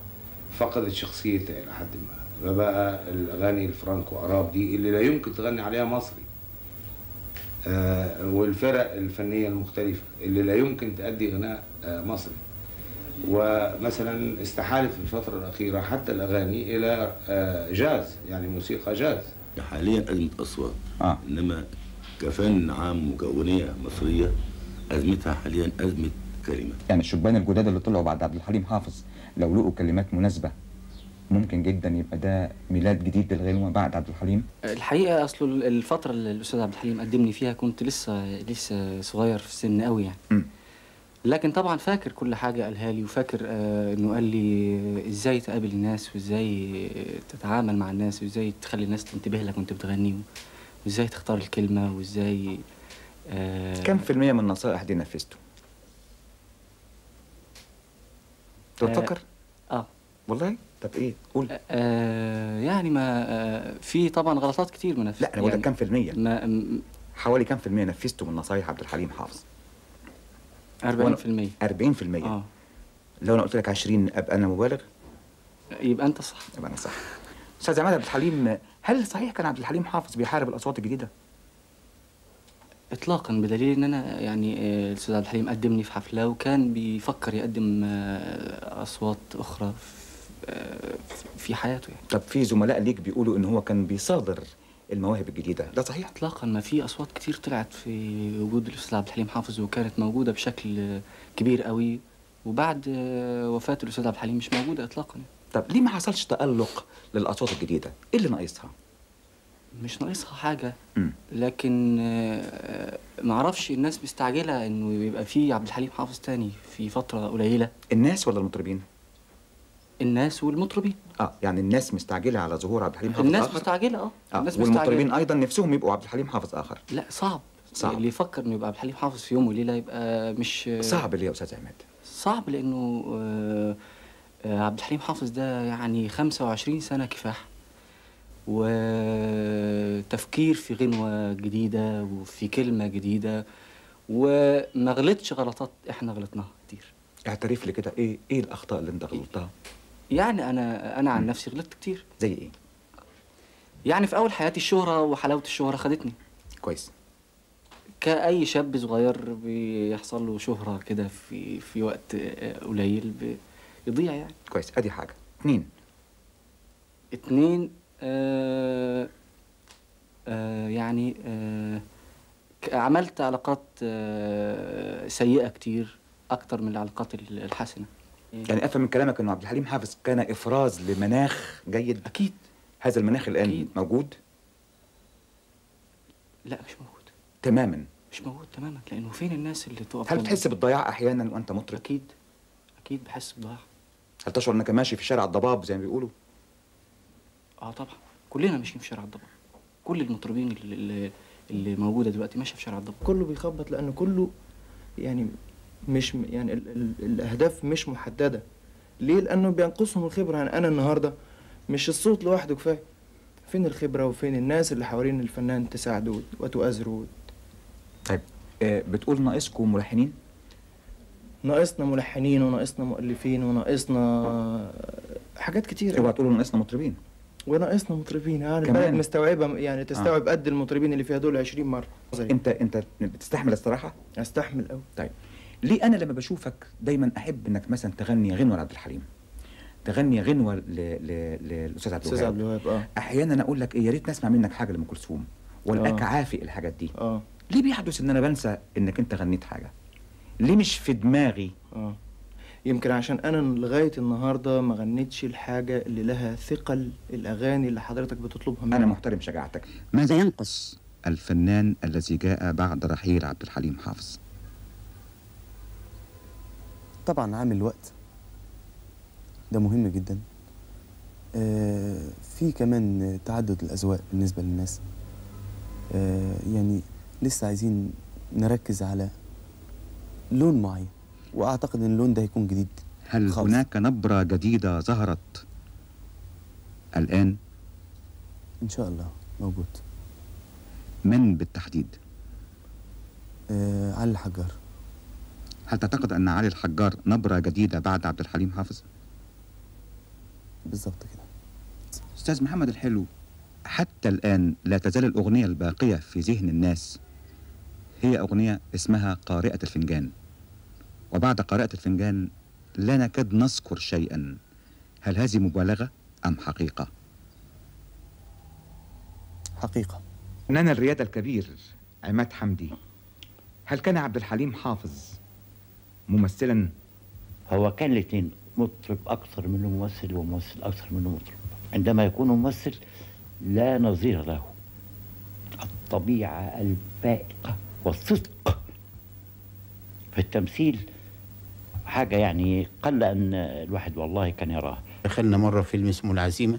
فقدت شخصيتها إلى حد ما. فبقى الأغاني الفرانكو أراب دي اللي لا يمكن تغني عليها مصري. آه، والفرق الفنية المختلفة اللي لا يمكن تأدي غناء آه، مصري. ومثلا استحالت في الفترة الأخيرة حتى الأغاني إلى آه، جاز يعني موسيقى جاز. حاليا أزمة أصوات. آه. إنما كفن عام وكأغنية مصرية أزمتها حاليا أزمة كلمة يعني الشبان الجداد اللي طلعوا بعد عبد الحليم حافظ لو لقوا كلمات مناسبة ممكن جدا يبقى ده ميلاد جديد للغنوه بعد عبد الحليم الحقيقة اصله الفترة اللي الأستاذ عبد الحليم قدمني فيها كنت لسه لسه صغير في السن قوي يعني م. لكن طبعا فاكر كل حاجة قالها لي وفاكر آه إنه قال لي إزاي تقابل الناس وإزاي تتعامل مع الناس وإزاي تخلي الناس تنتبه لك وأنت بتغني وإزاي تختار الكلمة وإزاي آه كم في المية من النصائح دي نفذته؟ تفتكر؟ آه والله؟ طب إيه؟ قول آه يعني ما آه في طبعا غلطات كتير من لا أنا بقول لك كم في المية؟ ما حوالي كم في المية نفذته من نصايح عبد الحليم حافظ؟ 40% 40 في المية آه لو أنا قلت لك 20 أبقى أنا مبالغ؟ يبقى أنت صح يبقى أنا صح أستاذ عماد عبد الحليم هل صحيح كان عبد الحليم حافظ بيحارب الأصوات الجديدة؟ اطلاقا بدليل إن أنا يعني آه، الأستاذ عبد الحليم قدمني في حفلة وكان بيفكر يقدم آه، أصوات أخرى في- آه، في حياته يعني. طب في زملاء ليك بيقولوا إن هو كان بيصادر المواهب الجديدة ده صحيح؟ اطلاقا ما في أصوات كتير طلعت في وجود الأستاذ عبد الحليم حافظ وكانت موجودة بشكل كبير قوي وبعد وفاة الأستاذ عبد الحليم مش موجودة اطلاقا طب ليه ما حصلش تألق للأصوات الجديدة؟ إيه اللي ناقصها؟ مش ناقصها حاجة مم. لكن آه، معرفش الناس مستعجلة انه يبقى في عبد الحليم حافظ تاني في فترة قليلة الناس ولا المطربين الناس والمطربين آه يعني الناس مستعجلة على ظهور عبد الحليم حافظ الناس آخر؟ مستعجلة آه آه. الناس والمطربين مستعجلة. أيضا نفسهم يبقوا عبد الحليم حافظ آخر لا صعب صعب. اللي يفكر إنه يبقى عبد الحليم حافظ في يوم وليلة يبقى مش صعب ليه يا أستاذ عماد صعب لأنه آه، آه، عبد الحليم حافظ ده يعني 25 سنة كفاح وتفكير في غنوة جديدة وفي كلمة جديدة وما غلطش غلطات إحنا غلطناها كتير. اعترف لي كده إيه إيه الأخطاء اللي أنت غلطتها؟ يعني أنا أنا عن نفسي غلطت كتير. زي إيه؟ يعني في أول حياتي الشهرة وحلاوة الشهرة خدتني. كويس. كأي شاب صغير بيحصل له شهرة كده في في وقت قليل بيضيع يعني. كويس أدي حاجة. اتنين. اتنين يعني آه ك- عملت علاقات آه سيئة كتير أكتر من العلاقات ال- الحسنة. يعني أفهم من كلامك انه عبد الحليم حافظ كان إفراز لمناخ جيد. أكيد. هذا المناخ الآن أكيد. موجود؟ لا مش موجود. تماما. مش موجود تماما لأنه فين الناس اللي تقف هل بتحس بالضياع أحيانا وأنت مطرب؟ أكيد. أكيد بحس بضياع هل تشعر إنك ماشي في شارع الضباب زي ما بيقولوا؟ آه طبعا. كلنا ماشيين في شارع الضباب كل المطربين اللي, اللي, موجودة دلوقتي ماشية في شارع الضباب كله بيخبط لأنه كله يعني مش يعني ال ال الأهداف مش محددة. ليه؟ لأنه بينقصهم الخبرة. يعني أنا النهاردة مش الصوت لوحده كفاية. فين الخبرة وفين الناس اللي حوالين الفنان تساعده وتؤازره طيب آه بتقول ناقصكم ملحنين؟ ناقصنا ملحنين وناقصنا مؤلفين وناقصنا حاجات كتير. اوعى تقولوا ناقصنا مطربين. وناقصنا مطربين يعني كمان؟ البلد مستوعبة يعني تستوعب قد المطربين اللي فيها دول 20 مرة. انت انت بتستحمل الصراحة؟ استحمل قوي طيب ليه أنا لما بشوفك دايما أحب إنك مثلا تغني غنوة لعبد الحليم؟ تغني غنوة. للأستاذ عبد الوهاب. عبد الوهاب آه. أحيانا أقول لك إيه يا ريت نسمع منك حاجة لأم كلثوم والقاك آه. عافي الحاجات دي. آه. ليه بيحدث إن أنا بنسى إنك أنت غنيت حاجة؟ ليه مش في دماغي آه. يمكن عشان أنا لغاية النهارده ما غنيتش الحاجة اللي لها ثقل الأغاني اللي حضرتك بتطلبها مني. أنا محترم شجاعتك. ماذا ينقص الفنان الذي جاء بعد رحيل عبد الحليم حافظ؟ طبعا عامل الوقت ده مهم جدا. آه في كمان تعدد الأذواق بالنسبة للناس. آه يعني لسه عايزين نركز على لون معين. وأعتقد إن اللون ده هيكون جديد. هل خالص. هناك نبرة جديدة ظهرت؟ الآن إن شاء الله موجود. من بالتحديد؟ آه علي الحجار. هل تعتقد أن علي الحجار نبرة جديدة بعد عبد الحليم حافظ؟ بالظبط كده. أستاذ محمد الحلو حتى الآن لا تزال الأغنية الباقية في ذهن الناس. هي أغنية اسمها قارئة الفنجان. وبعد قارئه الفنجان لا نكاد نذكر شيئا. هل هذه مبالغة أم حقيقة؟ حقيقة. فنان الرياده الكبير عماد حمدي. هل كان عبد الحليم حافظ؟ ممثلا. هو كان الاثنين مطرب أكثر منه ممثل وممثل أكثر منه مطرب. عندما يكون ممثل لا نظير له. الطبيعة الفائقه والصدق في التمثيل حاجة يعني قل أن الواحد والله كان يراها دخلنا مرة فيلم اسمه العزيمة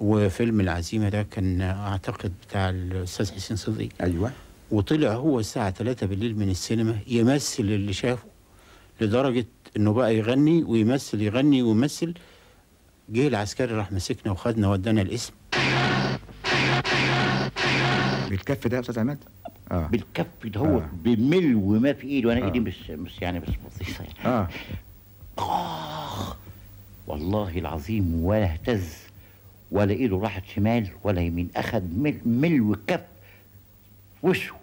وفيلم العزيمة ده كان أعتقد بتاع الأستاذ حسين صديق. أيوة. وطلع هو الساعة 3 بالليل من السينما يمثل اللي شافه لدرجة إنه بقى يغني ويمثل يغني ويمثل. جه العسكري راح مسكنا وخدنا ودانا الاسم. بالكف ده يا أستاذ عماد؟ آه بالكف ده هو آه. بملو ما في إيده وأنا آه. آه. إيدي مش مش يعني مش بسيطة يعني آه آه. والله العظيم ولا اهتز ولا إيده راحت شمال ولا يمين اخد مل ملو كف وشه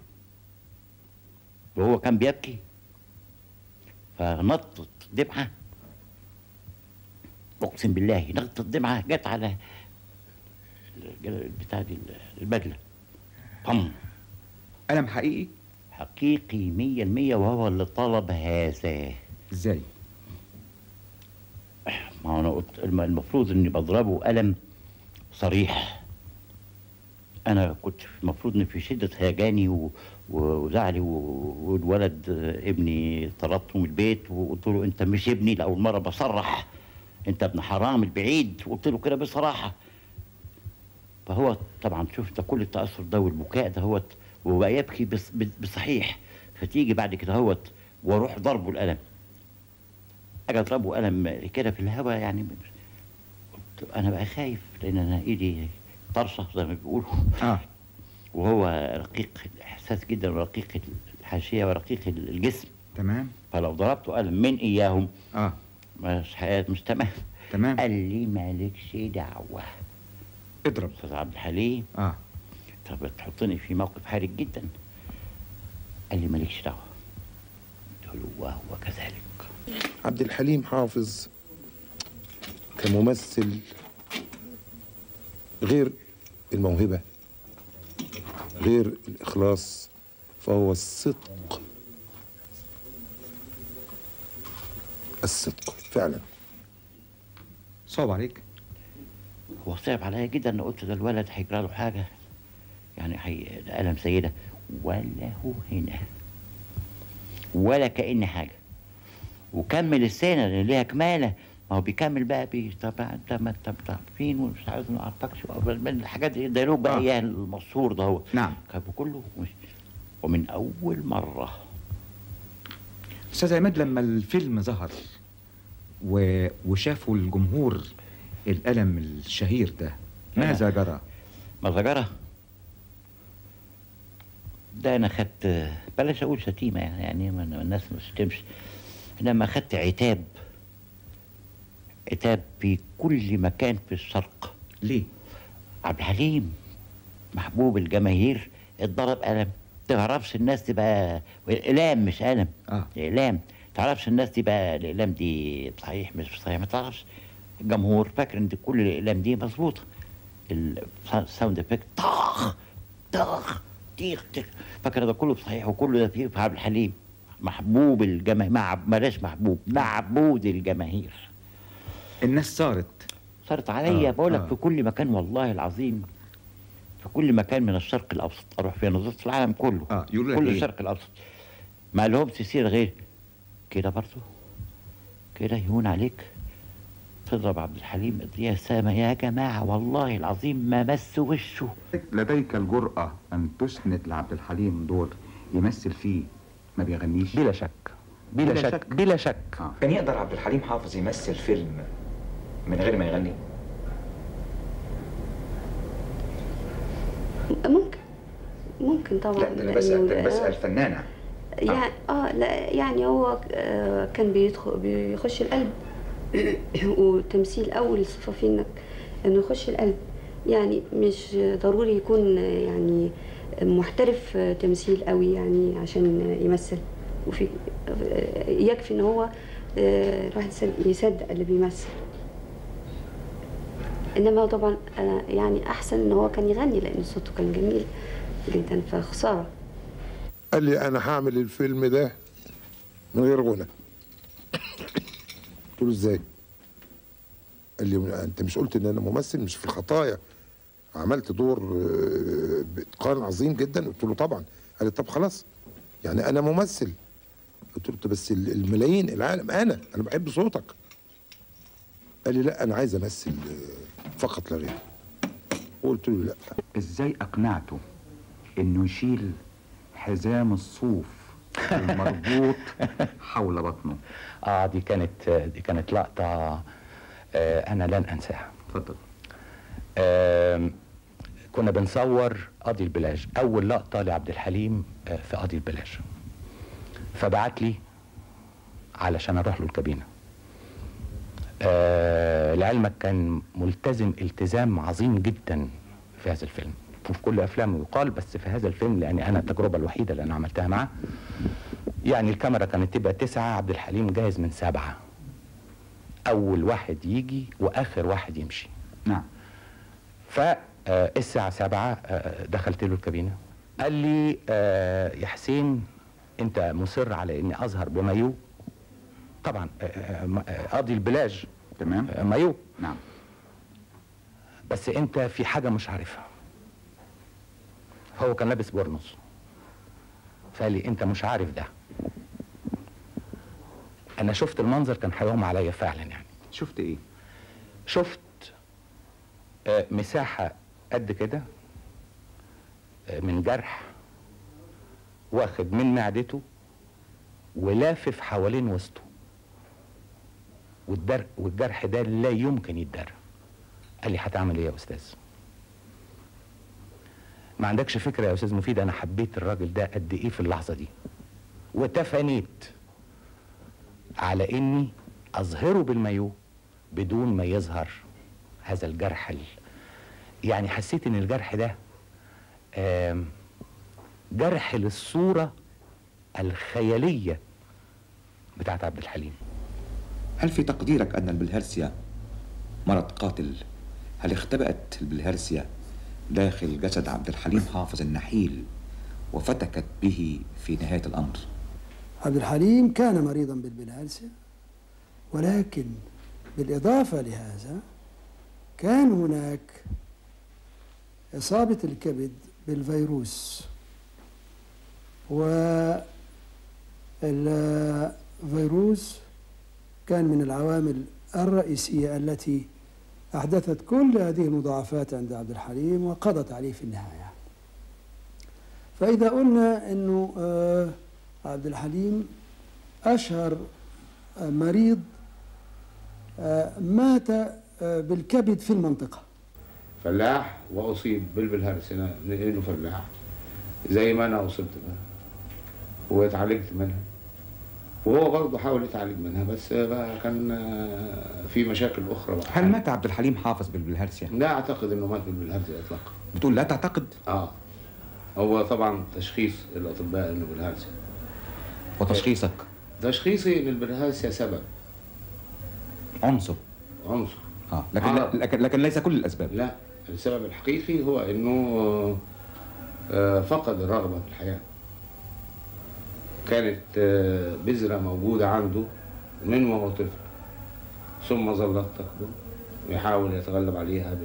وهو كان بيبكي فنطت دمعة أقسم بالله نطت دمعة جت على بتاع دي البدلة طم ألم حقيقي؟ حقيقي مية المية وهو اللي طلب هذا إزاي؟ ما أنا قلت الم- المفروض إني بضربه قلم صريح أنا كنت المفروض إن في شدة هيجاني و- وزعلي والولد ابني طردته من البيت وقلت له أنت مش ابني لأول مرة بصرح أنت ابن حرام البعيد قلت له كده بصراحة فهو طبعا شفت كل التأثر ده والبكاء ده هوت وبقى يبكي بص- بصحيح. فتيجي بعد كده هوت وأروح ضربه القلم. أجي اضربه قلم كده في الهواء يعني. قلت أنا بقى خايف لأن أنا إيدي طرشة زي ما بيقولوا. آه. وهو رقيق الاحساس جدا ورقيق الحاشية ورقيق الجسم. تمام. فلو ضربته قلم من إياهم. آه. مش حياة مش تمام. تمام. قال لي مالكش دعوة. اضرب. أستاذ عبد الحليم. آه. طب تحطني في موقف حرج جدا. قال لي مالكش دعوة. قلت له وهو كذلك عبد الحليم حافظ كممثل غير الموهبة غير الإخلاص فهو الصدق. الصدق فعلا. صعب عليك؟ هو صعب عليا جدا. ان قلت ده الولد هيجرى له حاجة. يعني الم سيدة ولا هو هنا. ولا كأن حاجة. وكمل السنة اللي ليها كمالة. ما هو بيكمل بقى بي طب انت ما انت بتاع فين؟ ومش عايز ما اعرفكش من الحاجات دي. الديالوج بقى اياه المشهور ده هو. نعم. كان كله مش. ومن أول مرة. أستاذ عماد لما الفيلم ظهر و... وشافوا الجمهور الألم الشهير ده ماذا جرى؟ ماذا جرى؟ ده أنا خدت بلاش أقول شتيمة يعني يعني الناس ما تشتمش انما خدت عتاب. عتاب في كل مكان في الشرق. ليه؟ عبد الحليم محبوب الجماهير اتضرب قلم. تعرفش الناس دي بقى اقلام مش قلم. آه. اقلام تعرفش الناس دي بقى الاقلام دي صحيح مش صحيح ما تعرفش. الجمهور فاكر إن دي كل الاقلام دي مظبوطة. ال sound effect طخ طخ. تيخ تيخ فاكر ده كله صحيح وكله ده فيه في عبد الحليم. محبوب الجماهير بلاش محبوب؟ معبود الجماهير. الناس صارت. صارت عليا. آه، بقول لك آه. في كل مكان والله العظيم. في كل مكان من الشرق الأوسط. أروح نزلت العالم كله. آه يقولوا لك كل إيه؟ الشرق الأوسط. ما لهمش سير غير كده برضه كده يهون عليك. تضرب عبد الحليم يا سامة يا جماعة والله العظيم ما مس وشه. لديك الجرأة أن تسند لعبد الحليم دور يمثل فيه ما بيغنيش؟ بلا شك بلا, بلا شك, شك. بلا شك. كان يقدر عبد الحليم حافظ يمثل فيلم من غير ما يغني؟ ممكن ممكن طبعا. لا ده أنا بسأل ده أنا بسأل فنانة. يعني آه لا يعني هو آه كان بيدخل بيخش القلب. [COUGHS] وتمثيل أول صفه فيه إنك إنه يخش القلب. يعني مش ضروري يكون آه، يعني محترف آه، تمثيل قوي يعني عشان آه، يمثل. وفي آه، يكفي إن هو آه، الواحد يصدق- يصدق اللي بيمثل. إنما طبعا آه، يعني أحسن إن هو كان يغني لأن صوته كان جميل جدا فخسارة. قال لي أنا هعمل الفيلم ده من غير غنى. قلت له إزاي؟ قال لي أنت مش قلت إن أنا ممثل مش في الخطايا. عملت دور آه، باتقان عظيم جدا. قلت له طبعا. قال لي طب خلاص يعني أنا ممثل. قلت له "طب بس ال- الملايين العالم أنا أنا بحب صوتك. قال لي لا أنا عايز أمثل آه، فقط لا غير. قلت له لا. إزاي أقنعته إنه يشيل حزام الصوف المربوط [LAUGHS] حول بطنه؟ آه دي كانت دي كانت لقطة آه أنا لن أنساها. اتفضل. آه كنا بنصور قاضي البلاج أول لقطة لعبد الحليم آه في قاضي البلاج فبعت لي علشان أروح له الكابينة. آه لعلمك كان ملتزم التزام عظيم جدا في هذا الفيلم. في كل أفلامه يقال بس في هذا الفيلم لاني أنا التجربة الوحيدة اللي أنا عملتها معاه يعني الكاميرا كانت تبقى تسعة عبد الحليم جاهز من سبعة. أول واحد يجي وآخر واحد يمشي. نعم. فالساعة سبعة آه، دخلت له الكابينة. قال لي آه، يا حسين أنت مصر على إني أظهر بمايو؟ طبعا آه، آه، آه، قاضي البلاج. تمام. مايو. نعم. بس أنت في حاجة مش عارفها. هو كان لابس بورنوس فقال لي أنت مش عارف ده. أنا شفت المنظر كان هيقوم عليا فعلا يعني. شفت إيه؟ شفت آه، مساحة قد كده آه، من جرح واخد من معدته ولافف حوالين وسطه. والدر والجرح ده لا يمكن يتدرى قال لي هتعمل إيه يا أستاذ؟ ما عندكش فكرة يا أستاذ مفيد أنا حبيت الراجل ده قد إيه في اللحظة دي. وتفانيت على إني أظهره بالمايو بدون ما يظهر هذا الجرح ال... يعني حسيت إن الجرح ده جرح للصورة الخيالية بتاعت عبد الحليم. هل في تقديرك أن البلهارسيا مرض قاتل؟ هل اختبأت البلهارسيا داخل جسد عبد الحليم حافظ النحيل وفتكت به في نهاية الأمر؟ عبد الحليم كان مريضا بالبلهارسيا ولكن بالإضافة لهذا كان هناك إصابة الكبد بالفيروس والفيروس كان من العوامل الرئيسية التي أحدثت كل هذه المضاعفات عند عبد الحليم وقضت عليه في النهاية. فإذا قلنا أنه آه، عبد الحليم أشهر مريض آه، مات آه، بالكبد في المنطقة. فلاح وأصيب بالبلهارسيا لأنه فلاح. زي ما أنا أصبت بها واتعالجت منها. وهو برضه حاول يتعالج منها بس بقى كان آه، في مشاكل أخرى. بقى هل مات عبد الحليم حافظ بالبلهارسيا؟ لا أعتقد إنه مات بالبلهارسيا اطلاقا. بتقول لا تعتقد؟ آه. هو طبعا تشخيص الأطباء إنه بالهارسيا وتشخيصك؟ تشخيصي للبلهارسيا سبب عنصر. عنصر. آه لكن عرض. لكن, لكن ليس كل الأسباب. لا السبب الحقيقي هو إنه آه، فقد الرغبه في الحياة. كانت آه، بذرة موجودة عنده من وهو طفل. ثم ظلت تكبر ويحاول يتغلب عليها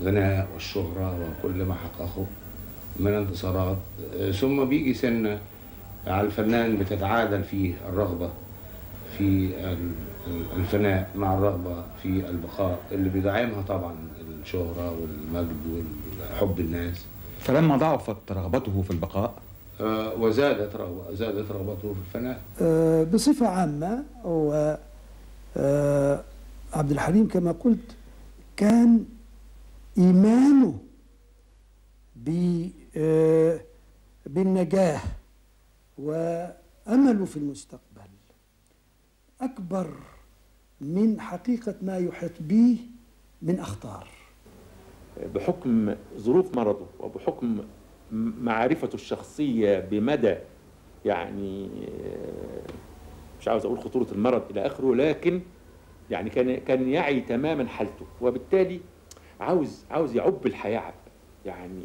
بالغناء والشهرة وكل ما حققه من انتصارات. آه، ثم بيجي سن على الفنان بتتعادل فيه الرغبة في ال- ال- الفناء مع الرغبة في البقاء اللي بيدعمها طبعا الشهرة والمجد وحب الناس. فلما ضعفت رغبته في البقاء؟ آه، وزادت رغبة زادت رغبته في الفناء. آه، بصفة عامة هو آه، عبد الحليم كما قلت كان إيمانه ب- بالنجاح وأمله في المستقبل. أكبر من حقيقة ما يحيط به من أخطار. بحكم ظروف مرضه وبحكم معرفته الشخصية بمدى يعني مش عاوز أقول خطورة المرض إلى آخره لكن يعني كان كان يعي تماما حالته. وبالتالي عاوز عاوز يعب الحياة يعني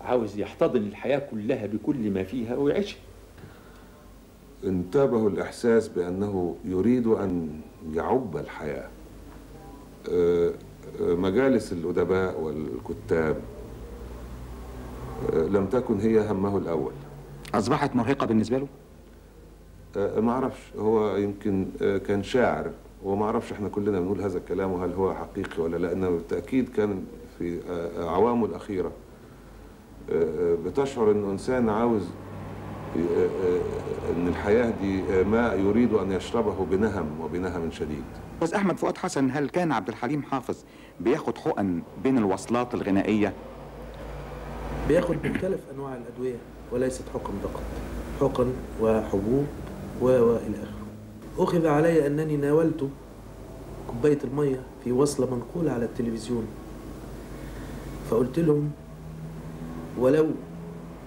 عاوز يحتضن الحياة كلها بكل ما فيها ويعيشها. انتابه الإحساس بأنه يريد أن يعب الحياة. آه، آه، مجالس الأدباء والكتاب آه، لم تكن هي همه الأول. أصبحت مرهقة بالنسبة له؟ ما أعرفش. هو يمكن كان شاعر وما أعرفش إحنا كلنا بنقول هذا الكلام وهل هو حقيقي ولا لا لأنه بالتأكيد كان في أعوامه الأخيرة بتشعر أنه إنسان عاوز أن الحياة دي ما يريد أن يشربه بنهم وبنهم شديد. بس أحمد فؤاد حسن هل كان عبد الحليم حافظ بياخد حقن بين الوصلات الغنائية؟ بياخد مختلف أنواع الأدوية وليست حقن فقط. حقن وحبوب و والى آخره. أخذ علي أنني ناولت كوباية المية في وصلة منقولة على التلفزيون. فقلت لهم ولو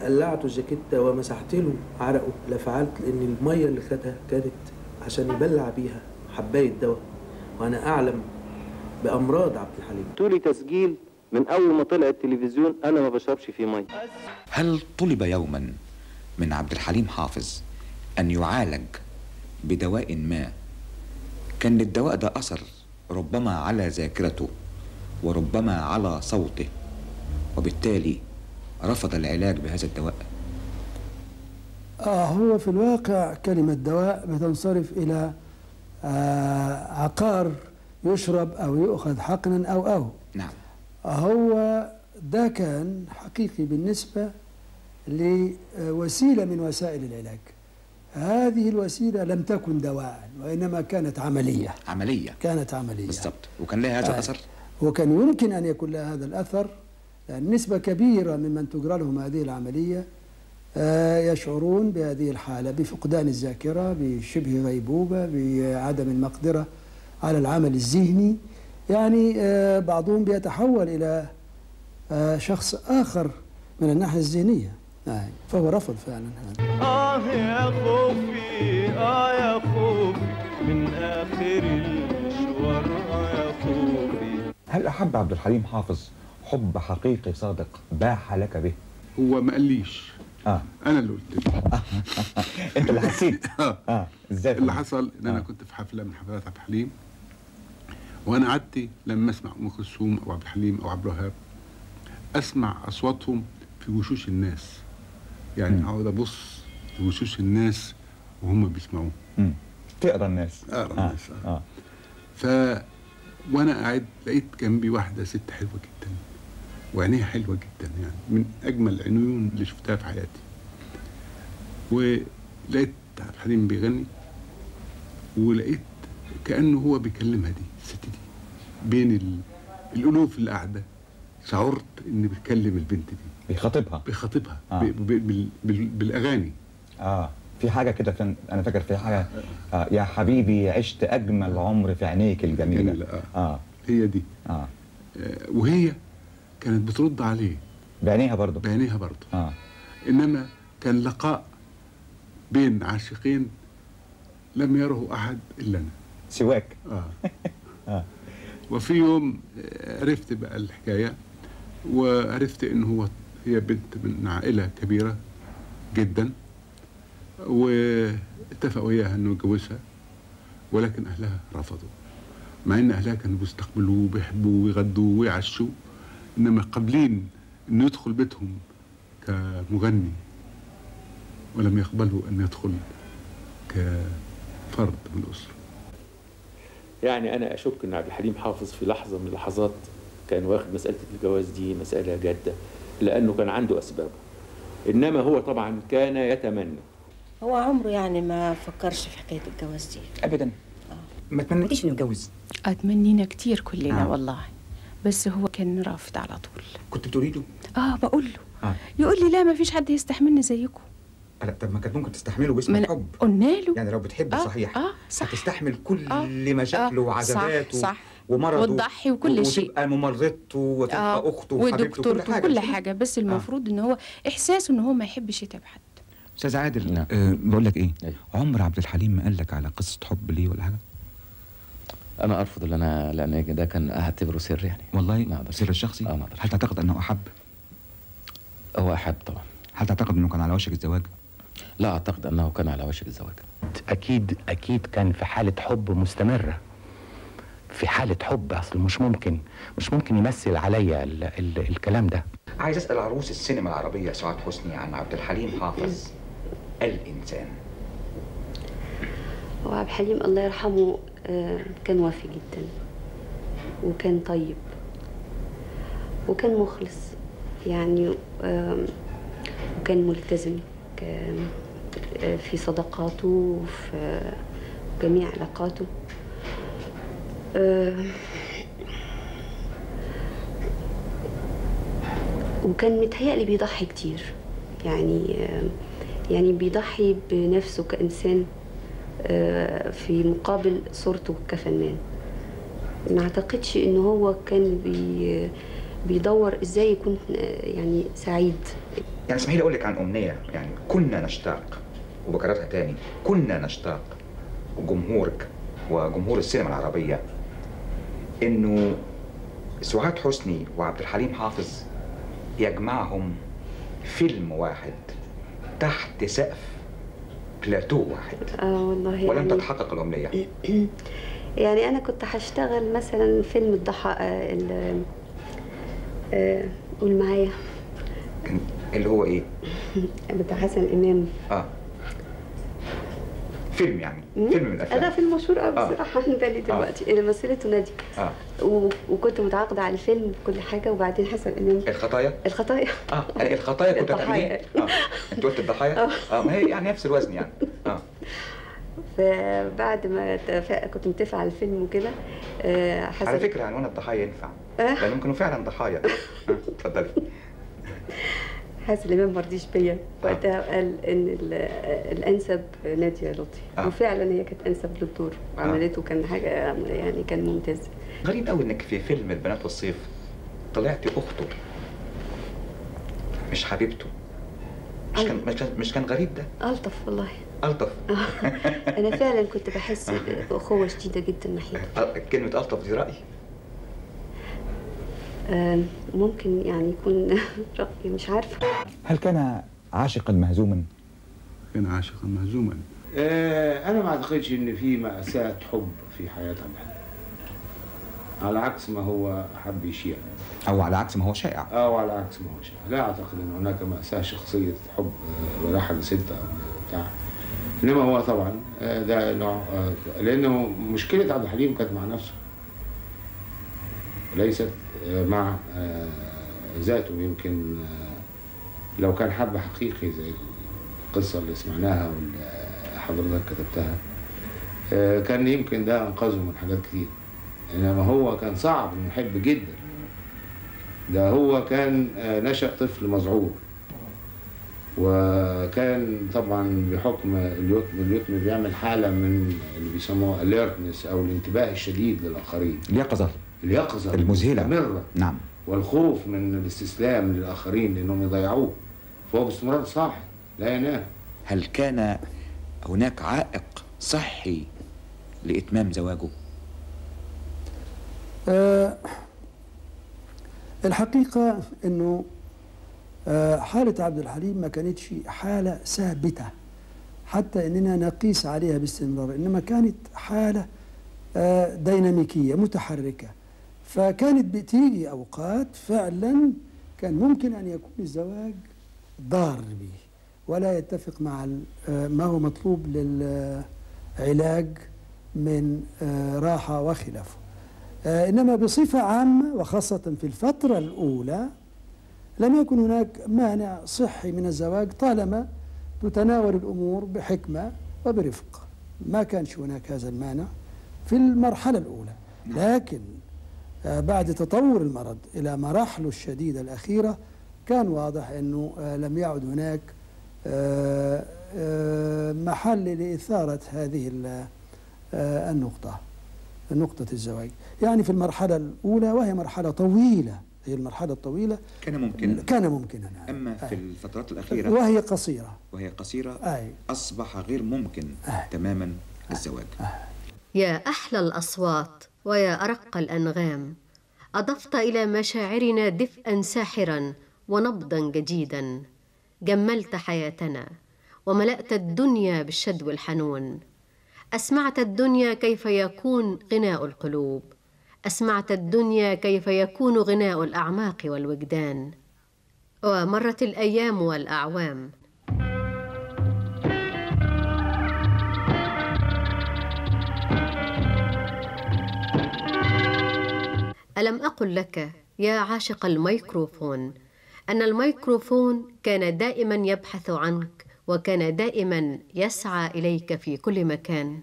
قلعته الجاكيتة ومسحت له عرقه لفعلت لأن المية اللي خدها كانت عشان يبلع بيها حباية دواء. وأنا أعلم بأمراض عبد الحليم. طولي تسجيل من أول ما طلع التلفزيون أنا ما بشربش فيه مية. هل طلب يوما من عبد الحليم حافظ أن يعالج بدواء ما؟ كان للدواء ده أثر ربما على ذاكرته وربما على صوته وبالتالي رفض العلاج بهذا الدواء. آه هو في الواقع كلمة دواء بتنصرف إلى آه عقار يشرب أو يؤخذ حقنا أو أو. نعم. هو ده كان حقيقي بالنسبة لوسيلة من وسائل العلاج. هذه الوسيلة لم تكن دواء وإنما كانت عملية. عملية. كانت عملية. بالضبط. وكان لها هذا آه. الأثر؟ وكان يمكن أن يكون لها هذا الأثر لأن نسبة كبيرة ممن تجرى لهم هذه العملية آه، يشعرون بهذه الحالة بفقدان الذاكرة بشبه غيبوبة بعدم المقدرة على العمل الذهني. يعني آه، بعضهم بيتحول إلى آه، شخص آخر من الناحية الذهنية. فهو رفض فعلا هذا. آه يا خوفي آه يا خوفي من آخر المشوار آه يا خوفي. هل أحب عبد الحليم حافظ؟ حب حقيقي صادق باح لك به؟ هو ما قاليش. آه. أنا اللي قلت له. [LAUGHS] أنت اللي حسيت. [LAUGHS] آه. آه. إزاي اللي حصل؟ إن أنا كنت في حفلة من حفلات عبد الحليم. وأنا قعدت لما أسمع أم كلثوم أو عبد الحليم أو عبد الوهاب أسمع أصواتهم في وشوش الناس. يعني أقعد أبص في وشوش الناس وهم بيسمعوه. تقرأ الناس. اقرا آه. الناس آه. آه. ف وأنا قاعد لقيت جنبي واحدة ست حلوة جدا. وعينيها حلوة جدا يعني من أجمل العيون اللي شفتها في حياتي. ولقيت عبد الحليم بيغني ولقيت كأنه هو بيكلمها دي الست دي بين ال... الألوف اللي قاعدة شعرت إني بتكلم البنت دي. بيخاطبها؟ بيخاطبها. آه. بالأغاني. آه. في حاجة كده كان أنا فاكر في حاجة آه يا حبيبي عشت أجمل عمر في عينيك الجميلة. آه. آه. هي دي. آه. آه، وهي كانت بترد عليه. بعينيها برضه. بعينيها برضه. آه. إنما كان لقاء بين عاشقين لم يره أحد إلا أنا. سواك. آه. [LAUGHS] آه. وفي يوم آه، عرفت بقى الحكاية وعرفت إن هو هي بنت من عائلة كبيرة جدا واتفقوا وياها إنه يتجوزها ولكن أهلها رفضوا مع إن أهلها كانوا بيستقبلوه وبيحبوه ويغدوه ويعشوه إنما قابلين انه يدخل بيتهم كمغني ولم يقبلوا أن يدخل كفرد من الأسرة. يعني أنا أشك أن عبد الحليم حافظ في لحظة من اللحظات كان واخد مسألة الجواز دي مسألة جادة لأنه كان عنده اسبابه إنما هو طبعا كان يتمنى. هو عمره يعني ما فكرش في حكاية الجواز دي. ابدا. ما تمنيتيش إنه يتجوز؟ أتمنينا كتير كلنا آه. آه. والله. بس هو كان رافض على طول. كنت بتقولي له؟ آه بقول له. آه. يقول لي لا ما فيش حد يستحملني زيكم. لا طب ما كانت ممكن تستحمله باسم الحب. قلنا له. يعني لو بتحب آه، صحيح. آه صح. هتستحمل كل آه، مشاكله آه، وعذاباته صح، صح. ومرضه وتضحي وكل شيء. وتبقى ممرضته وتبقى آه أخته وحبيبته ودكتورته وكل حاجة وكل؟ حاجة. بس المفروض إن هو إحساسه إن هو ما يحبش يتعب حد. أستاذ عادل آه بقول لك إيه؟ عمر عبد الحليم ما قال لك على قصة حب ليه ولا حاجة؟ أنا أرفض ان أنا لأن ده كان أعتبره سر يعني. والله سر الشخصي؟ آه ما أقدرش. هل تعتقد أنه أحب؟ هو أحب طبعا. هل تعتقد أنه كان على وشك الزواج؟ لا أعتقد أنه كان على وشك الزواج. أكيد أكيد كان في حالة حب مستمرة. في حالة حب أصل مش ممكن مش ممكن يمثل عليا ال ال الكلام ده. عايز أسأل عروس السينما العربية سعاد حسني عن عبد الحليم حافظ الإنسان. وعبد الحليم الله يرحمه كان وافي جدا وكان طيب وكان مخلص يعني آم، وكان ملتزم آه، في صداقاته وفي جميع علاقاته. آه، وكان متهيألي بيضحي كتير يعني آه، يعني بيضحي بنفسه كإنسان. آه، في مقابل صورته كفنان. ما اعتقدش إن هو كان بي بيدور إزاي يكون آه، يعني سعيد. يعني اسمحي لي أقول لك عن أمنية. يعني كنا نشتاق وبكررها تاني. كنا نشتاق وجمهورك وجمهور السينما العربية إنه سعاد حسني وعبد الحليم حافظ يجمعهم فيلم واحد تحت سقف بلاتو واحد. آه والله ولم يعني تتحقق الامنيه [CLEARS THROAT] يعني أنا كنت هشتغل مثلا فيلم الضحى آه، ال- آه، قول معايا. اللي هو إيه؟ [LAUGHS] بتاع حسن إمام. آه. فيلم يعني. فيلم من الأفلام. ده فيلم مشهور قوي آه. بصراحة عن بالي دلوقتي اللي مثلته ناديه آه. و... وكنت متعاقدة على الفيلم بكل حاجة وبعدين حسن امام الخطايا؟ الخطايا. آه. الخطايا كنت. هتعمليه آه. أنت قلت الضحايا؟ آه. ما هي يعني نفس الوزن يعني. آه. فبعد ما كنت متفقة على الفيلم وكده آه، حسن على فكرة عنوان الضحايا ينفع. آه. لانهم كانوا فعلا ضحايا. آه، اتفضلي [LAUGHS] حاسس الإمام ما رضيش بيا. وقتها قال إن ال- الأنسب نادية لطفي. آه. وفعلا هي كانت أنسب دكتور وعملته كان حاجة يعني كان ممتاز. غريب قوي إنك في فيلم البنات والصيف طلعتي أخته مش حبيبته. مش كان مش كان, مش كان غريب ده؟ ألطف والله. ألطف. [LAUGHS] أنا فعلا كنت بحس باخوه شديدة جدا ناحيته. آه، كلمة ألطف دي رأيي. آه، ممكن يعني يكون [LAUGHS] رأيي مش عارفة. هل كان عاشقا مهزوما؟ كان عاشقا مهزوما. آه، أنا ما أعتقدش إن في مأساة حب في حياة عبد الحليم. على عكس ما هو حب يشيع أو على عكس ما هو شائع. أو على عكس ما هو شيء لا أعتقد إن هناك مأساة شخصية حب آه، ولا حد ست أو بتاع. إنما هو طبعا آه، ده نوع لأنه مشكلة عبد الحليم كانت مع نفسه. ليست آه، مع آه، ذاته. يمكن آه، لو كان حب حقيقي زي القصة اللي سمعناها واللي حضرتك كتبتها كان يمكن ده أنقذه من حاجات كتير. إنما هو كان صعب إنه يحب جدا. ده هو كان نشأ طفل مذعور. وكان طبعا بحكم اليتم اليتم بيعمل حالة من اللي بيسموها alertness أو الانتباه الشديد للآخرين. اليقظه اليقظة المذهلة. المستمرة نعم. والخوف من الاستسلام للآخرين لأنهم يضيعوه. فهو باستمرار صاحي لا ينام. هل كان هناك عائق صحي لإتمام زواجه؟ آه، الحقيقة أنه آه، حالة عبد الحليم ما كانتش حالة ثابتة حتى أننا نقيس عليها باستمرار إنما كانت حالة آه، ديناميكية متحركة. فكانت بتيجي أوقات فعلا كان ممكن أن يكون الزواج ضار به ولا يتفق مع آه، ما هو مطلوب للعلاج من آه، راحة وخلافه. آه، إنما بصفة عامة وخاصة في الفترة الأولى لم يكن هناك مانع صحي من الزواج طالما تتناول الأمور بحكمة وبرفق. ما كانش هناك هذا المانع في المرحلة الأولى. لكن آه، بعد تطور المرض إلى مراحله الشديدة الأخيرة كان واضح أنه آه، لم يعد هناك آه، آه، محل لإثارة هذه ال- آه، النقطة نقطة الزواج. يعني في المرحلة الأولى وهي مرحلة طويلة هي المرحلة الطويلة كان ممكن. كان ممكنا أما في الفترات الأخيرة؟ وهي قصيرة. وهي قصيرة أي. أصبح غير ممكن تماما الزواج. يا أحلى الأصوات ويا أرق الأنغام. أضفت إلى مشاعرنا دفئا ساحرا ونبضا جديدا. جملت حياتنا وملأت الدنيا بالشدو الحنون. أسمعت الدنيا كيف يكون غناء القلوب. أسمعت الدنيا كيف يكون غناء الأعماق والوجدان. ومرت الأيام والأعوام. ألم أقل لك يا عاشق الميكروفون أن الميكروفون كان دائما يبحث عنك وكان دائما يسعى إليك في كل مكان.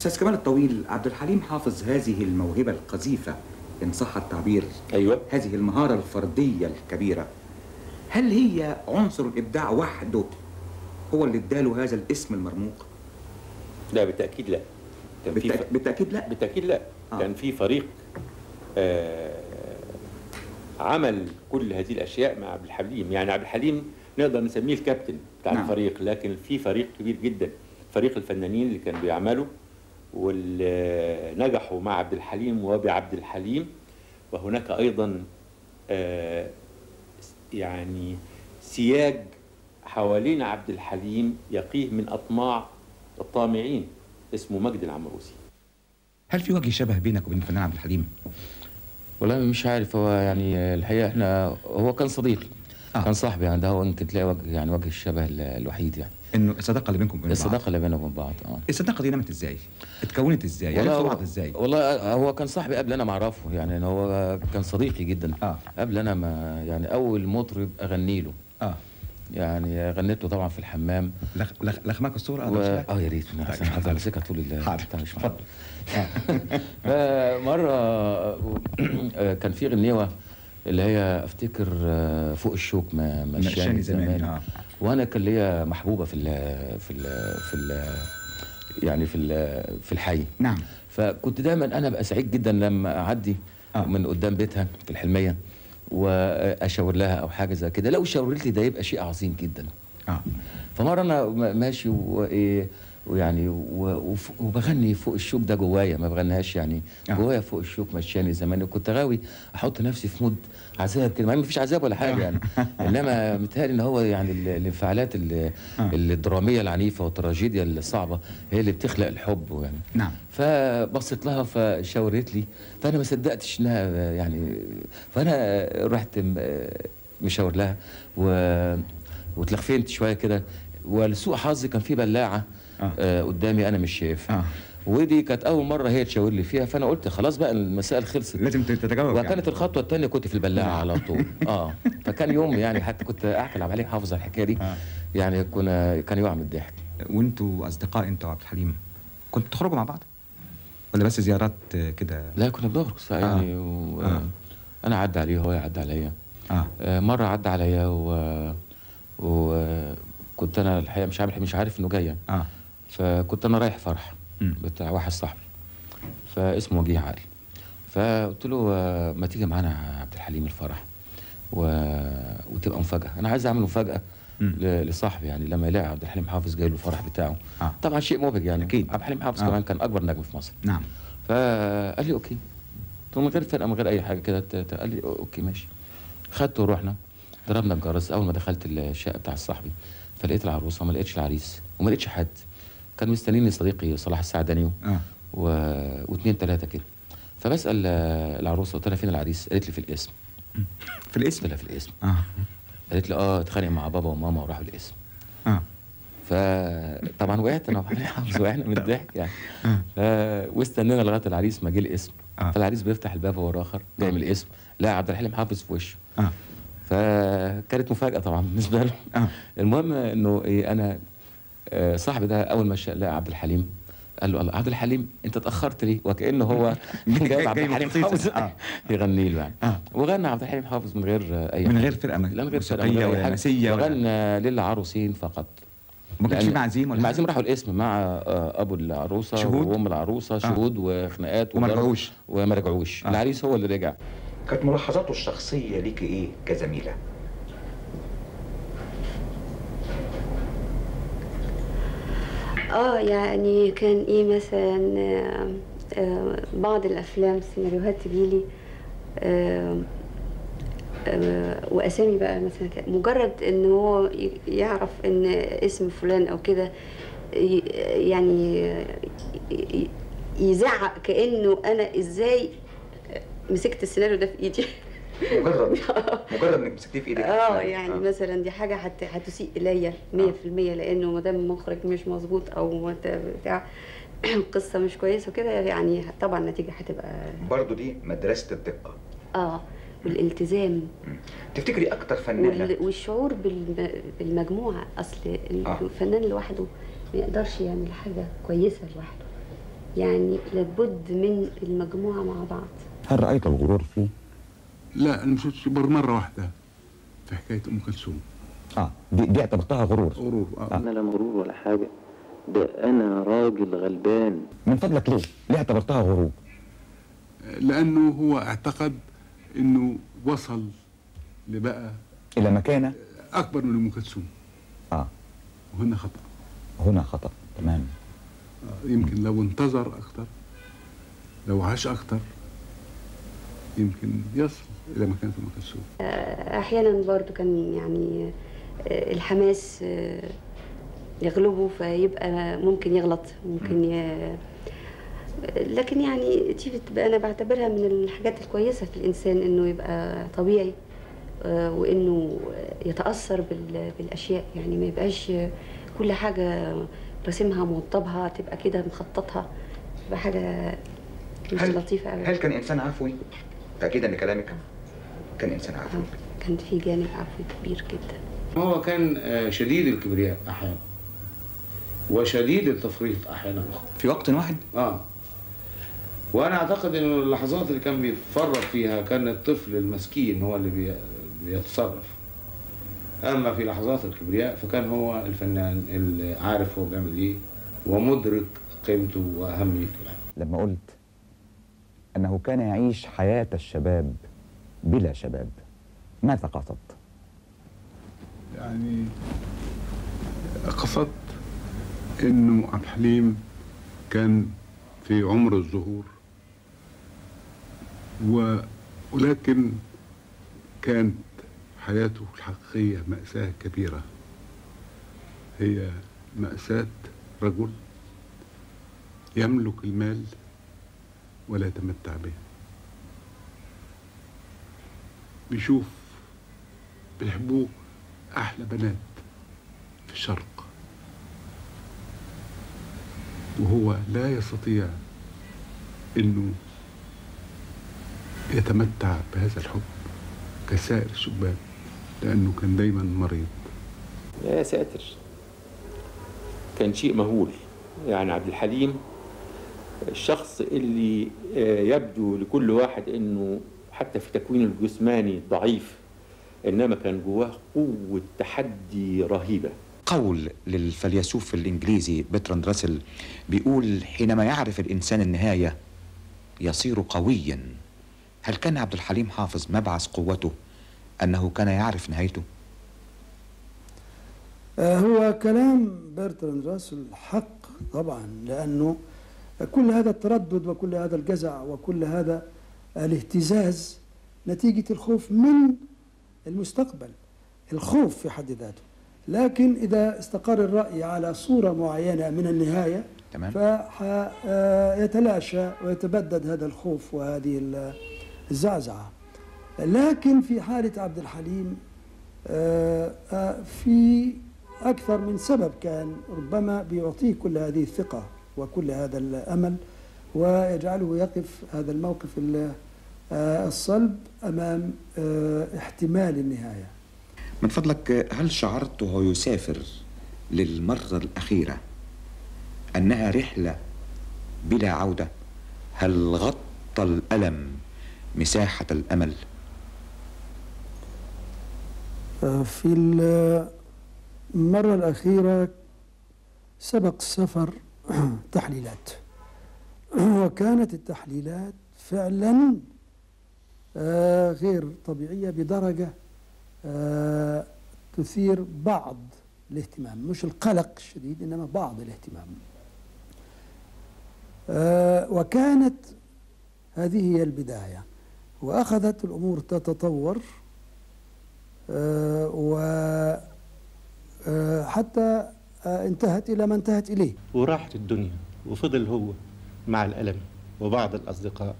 أستاذ كمال الطويل عبد الحليم حافظ هذه الموهبة القذيفة إن صح التعبير. أيوه. هذه المهارة الفردية الكبيرة. هل هي عنصر الإبداع وحده هو اللي اداله هذا الاسم المرموق؟ لا بالتأكيد لا. كان في بالتأك- بالتأكيد لا؟ بالتأكيد لا. آه. كان في فريق آه عمل كل هذه الأشياء مع عبد الحليم. يعني عبد الحليم نقدر نسميه الكابتن بتاع نعم. الفريق لكن في فريق كبير جدا. فريق الفنانين اللي كانوا بيعملوا واللي نجحوا مع عبد الحليم وبعبد الحليم. وهناك أيضا آه يعني سياج حوالين عبد الحليم يقيه من أطماع الطامعين اسمه مجد العمروسي هل في وجه شبه بينك وبين الفنان عبد الحليم؟ والله مش عارف هو يعني الحقيقة إحنا هو كان صديقي آه. كان صاحبي يعني ده هو يمكن تلاقي وجه يعني وجه الشبه ال- الوحيد يعني إنه الصداقه اللي بينكم وبين بعض الصداقه اللي بيننا وبين بعض آه الصداقه دي نمت إزاي؟ اتكونت إزاي؟ والله عرفتوا هو- بعض إزاي؟ والله هو كان صاحبي قبل أنا ما أعرفه يعني هو كان صديقي جدا آه. قبل أنا ما يعني أول مطرب أغني له آه يعني غنيت له طبعا في الحمام. لخ لخ لخمك الصورة؟ و... آه يا ريت أنا طيب. طول حاضر. بتاع مش اتفضل فمره [LAUGHS] آه، كان في غنيوة اللي هي أفتكر آه، فوق الشوك ما مشاني زمان، آه. وأنا كان ليا محبوبة في ال في ال في ال يعني في ال في الحي. نعم. فكنت دايما أنا ابقى سعيد جدا لما أعدي آه. من قدام بيتها في الحلمية. وأشاور لها أو حاجة زي كده. لو شاورت لي ده يبقى شيء عظيم جدا. آه. فمرة أنا ماشي وايه ويعني وبغني فوق الشوك ده جوايا ما بغنيهاش يعني جوايا فوق الشوك مشاني زمان. وكنت غاوي أحط نفسي في مود عذاب كده مع ان مفيش عذاب ولا حاجة يعني. [LAUGHS] إنما متهيألي إن هو يعني ال- الانفعالات ال- الدرامية العنيفة والتراجيديا الصعبة هي اللي بتخلق الحب يعني. نعم. فبصيت لها فشاورت لي فأنا ما صدقتش إنها يعني فأنا رحت مشاور لها و واتلخفنت شوية كده. ولسوء حظي كان في بلاعة آه. قدامي أنا مش شايفها آه. ودي كانت أول مرة هي تشاور لي فيها فأنا قلت خلاص بقى المسائل خلصت لازم تتجاوب وكانت يعني. الخطوة الثانية كنت في البلاعة على طول [LAUGHS] آه فكان يوم يعني حتى كنت احكي الحليم حافظ الحكاية دي آه. يعني كنا كان يقع من الضحك وأنتوا أصدقاء انت وعبد الحليم كنتوا تخرجوا مع بعض؟ ولا بس زيارات آه، كده؟ لا كنا بنخرج يعني آه. و... آه. أنا عدى عليه وهو يعدي عليا آه. آه مرة عدى عليا و وكنت أنا الحقيقة مش عارف مش عارف إنه جاي يعني. فكنت أنا رايح فرح بتاع واحد صاحبي فاسمه وجيه علي فقلت له آه، ما تيجي معانا عبد الحليم الفرح و... وتبقى مفاجأة. أنا عايز أعمل مفاجأة ل- لصاحبي يعني لما يلاقي عبد الحليم حافظ جاي له الفرح بتاعه. آه. طبعا شيء مبهج يعني. أكيد. عبد الحليم حافظ آه. كمان كان أكبر نجم في مصر. نعم. فقال لي okay. قلت له من غير فرقة من غير أي حاجة كده قال لي okay ماشي. خدته ورحنا ضربنا الجرس. أول ما دخلت الشقة بتاع صاحبي فلقيت العروسة ما لقيتش العريس وما لقيتش حد. كان مستنيني صديقي صلاح السعداني آه. و... واثنين ثلاثة كده. فبسأل آه، العروسة قلت لها فين العريس؟ قالت لي في الاسم [LAUGHS] في الاسم؟ قلت لها في الاسم آه. قالت لي آه اتخانق مع بابا وماما وراحوا الاسم آه. فطبعا وقعت أنا وحليم حافظ [LAUGHS] وقعنا من الضحك يعني. ف... واستنينا لغاية العريس ما جه الاسم آه. فالعريس بيفتح الباب هو آخر جاي من الاسم لا عبد الحليم حافظ في وشه. آه. فكانت مفاجأة طبعا بالنسبة له. آه. المهم إنه إيه أنا آه، صاحبي ده أول ما لقى عبد الحليم قال له الله عبد الحليم أنت اتأخرت ليه وكأنه هو [LAUGHS] جايب عبد جاي الحليم. حافظ آه. [LAUGHS] يغني له يعني آه. وغنى عبد الحليم حافظ من غير آه، أي من حاجة. غير فرقة لا من غير فرقة ولا وغنى للعروسين فقط ما كانش في لأن معازيم ولا المعازيم راحوا الاسم مع آه، أبو العروسة شهود؟ وأم العروسة شهود وخناقات وما رجعوش. وما رجعوش آه. العريس هو اللي رجع كانت ملاحظاته الشخصية ليك إيه كزميلة؟ آه يعني كان إيه مثلا آه، بعض الأفلام سيناريوهات تجيلي آه، آه، وأسامي بقى مثلا. مجرد إن هو يعرف إن اسم فلان أو كده يعني يزعق كأنه أنا إزاي مسكت السيناريو ده في إيدي [LAUGHS] مجرد. [LAUGHS] مجرد إنك مسكتيه في إيدك. آه يعني مثلا دي حاجة هت... هتسيء إليا 100% لأنه ما دام المخرج مش مظبوط أو ما ت- بتاع [CLEARS THROAT] القصة مش كويسة وكده يعني طبعا النتيجة هتبقى برضه دي مدرسة الدقة. آه والالتزام. تفتكري أكتر وال... فنانه والشعور بالم... بالمجموعة. أصل آه. الفنان لوحده ما يقدرش يعمل حاجة كويسة لوحده. يعني لابد من المجموعة مع بعض. هل رايت الغرور فيه؟ لا أنا مش غير مرة واحدة في حكاية أم كلثوم. آه دي, دي اعتبرتها غرور. غرور آه. أنا لا مغرور ولا حاجة ده أنا راجل غلبان. من فضلك ليه؟ ليه اعتبرتها غروب؟ لأنه هو اعتقد إنه وصل لبقى إلى مكانة؟ أكبر من أم كلثوم. آه. وهنا خطأ. هنا خطأ تمام. آه، يمكن لو انتظر أكتر لو عاش أكتر يمكن يصل إلى مكانه ام كلثوم أحيانا برضو كان يعني آه، الحماس آه، يغلبه فيبقى ممكن يغلط ممكن ي... لكن يعني دي بتبقى أنا بعتبرها من الحاجات الكويسة في الإنسان إنه يبقى طبيعي آه، وإنه يتأثر بال- بالأشياء. يعني ما يبقاش كل حاجة راسمها موضبها تبقى كده مخططها. تبقى حاجة مش هل- لطيفة قوي هل كان إنسان عفوي؟ تاكيدا لكلامك كان إنسان عفوي كان في جانب عفوي كبير جدا. هو كان آه، شديد الكبرياء أحيانا وشديد التفريط أحيانا. أخرى في وقت واحد؟ آه. وأنا أعتقد ان اللحظات اللي كان بيتفرط فيها كان الطفل المسكين هو اللي بي... بيتصرف. أما في لحظات الكبرياء فكان هو الفنان اللي عارف هو بيعمل إيه ومدرك قيمته وأهميته يعني. لما قلت أنه كان يعيش حياة الشباب بلا شباب. ماذا قصدت؟ يعني قصدت إنه عبد الحليم كان في عمر الظهور و... ولكن كانت حياته الحقيقية مأساة كبيرة. هي مأساة رجل يملك المال ولا يتمتع به. بيشوف بيحبوه أحلى بنات في الشرق. وهو لا يستطيع إنه يتمتع بهذا الحب كسائر الشبان لأنه كان دايما مريض. يا ساتر كان شيء مهول. يعني عبد الحليم الشخص اللي آه، يبدو لكل واحد إنه حتى في تكوينه الجسماني ضعيف إنما كان جواه قوة تحدي رهيبة. قول للفيلسوف الإنجليزي برتراند راسل بيقول حينما يعرف الإنسان النهاية يصير قويا. هل كان عبد الحليم حافظ مبعث قوته أنه كان يعرف نهايته؟ آه، هو كلام برتراند راسل حق طبعا لأنه كل هذا التردد وكل هذا الجزع وكل هذا الاهتزاز نتيجة الخوف من المستقبل الخوف في حد ذاته. لكن إذا استقر الرأي على صورة معينة من النهاية تمام. فيتلاشى ويتبدد هذا الخوف وهذه ال- الزعزعة. لكن في حالة عبد الحليم آه، آه، في أكثر من سبب كان ربما بيعطيه كل هذه الثقة. وكل هذا الأمل ويجعله يقف هذا الموقف ال- آه، الصلب أمام آه، احتمال النهاية. من فضلك هل شعرت وهو يسافر للمرة الأخيرة أنها رحلة بلا عودة؟ هل غطى الألم مساحة الأمل؟ آه، في المرة الأخيرة سبق السفر [CLEARS THROAT] تحليلات. [CLEARS THROAT] وكانت التحليلات فعلا آه، غير طبيعية بدرجة آه، تثير بعض الاهتمام. مش القلق الشديد إنما بعض الاهتمام. آه، وكانت هذه هي البداية. وأخذت الأمور تتطور وحتى انتهت إلى ما انتهت إليه. وراحت الدنيا وفضل هو مع الألم وبعض الأصدقاء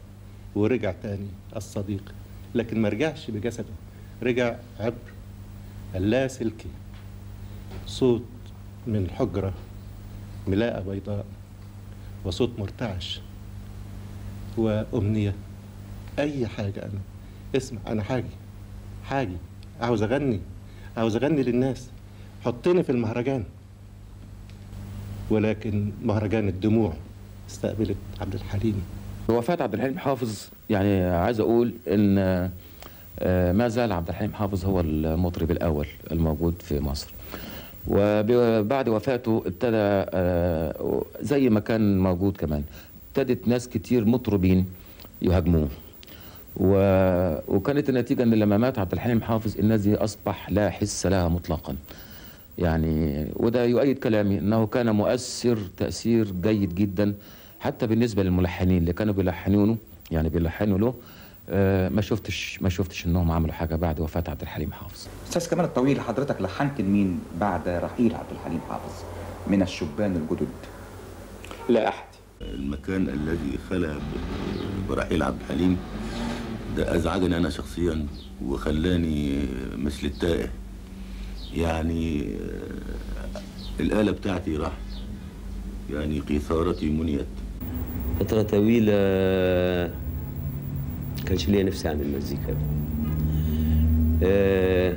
ورجع تاني الصديق. لكن ما رجعش بجسده رجع عبر اللاسلكي صوت من حجرة ملاءة بيضاء وصوت مرتعش وأمنية. أي حاجة أنا اسمع أنا حاجي حاجي. عاوز أغني عاوز أغني للناس. حطني في المهرجان. ولكن مهرجان الدموع استقبلت عبد الحليم. وفاة عبد الحليم حافظ يعني عايز أقول إن آه، ما زال عبد الحليم حافظ هو المطرب الأول الموجود في مصر. وبعد وفاته ابتدى آه، زي ما كان موجود كمان ابتدت ناس كتير مطربين يهاجموه. و... وكانت النتيجة إن لما مات عبد الحليم حافظ الناس دي أصبح لا حس لها مطلقا. يعني وده يؤيد كلامي إنه كان مؤثر تأثير جيد جدا حتى بالنسبة للملحنين اللي كانوا بيلحنونه يعني بيلحنوا له. آه، ما شفتش ما شفتش إنهم عملوا حاجة بعد وفاة عبد الحليم حافظ. أستاذ كمال الطويل حضرتك لحنت لمين بعد رحيل عبد الحليم حافظ؟ من الشبان الجدد. لا أحد. المكان الذي خلى برحيل عبد الحليم ده أزعجني أنا شخصيا وخلاني مثل التائه. يعني آه، الآلة بتاعتي راحت يعني قيثارتي منيت. فترة طويلة كانش ليا نفسي أعمل مزيكا آه،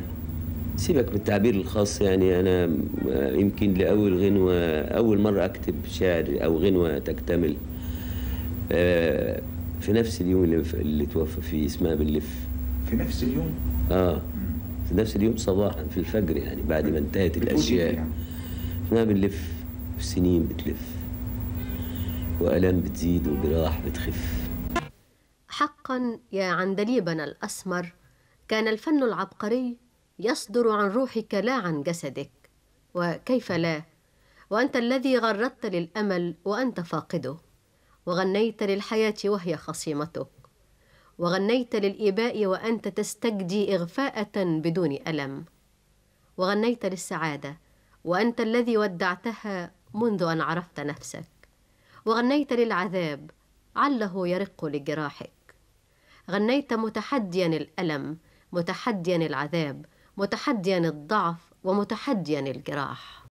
سيبك من التعبير الخاص يعني أنا آه، يمكن لأول غنوة أول مرة أكتب شعر أو غنوة تكتمل آه، في نفس اليوم اللي, اللي توفى فيه اسمها بنلف في نفس اليوم؟ آه. في نفس اليوم صباحا في الفجر يعني بعد ما انتهت إيه الأشياء. فيها؟ اسمها بنلف السنين بتلف. والام بتزيد وجراح بتخف. حقا يا عندليبنا الأسمر كان الفن العبقري يصدر عن روحك لا عن جسدك. وكيف لا؟ وأنت الذي غردت للأمل وأنت فاقده وغنيت للحياة وهي خصيمتك وغنيت للإباء وأنت تستجدي إغفاءة بدون ألم. وغنيت للسعادة وأنت الذي ودعتها منذ أن عرفت نفسك. وغنيت للعذاب عله يرق لجراحك. غنيت متحديا الألم متحديا العذاب متحديا الضعف ومتحديا الجراح.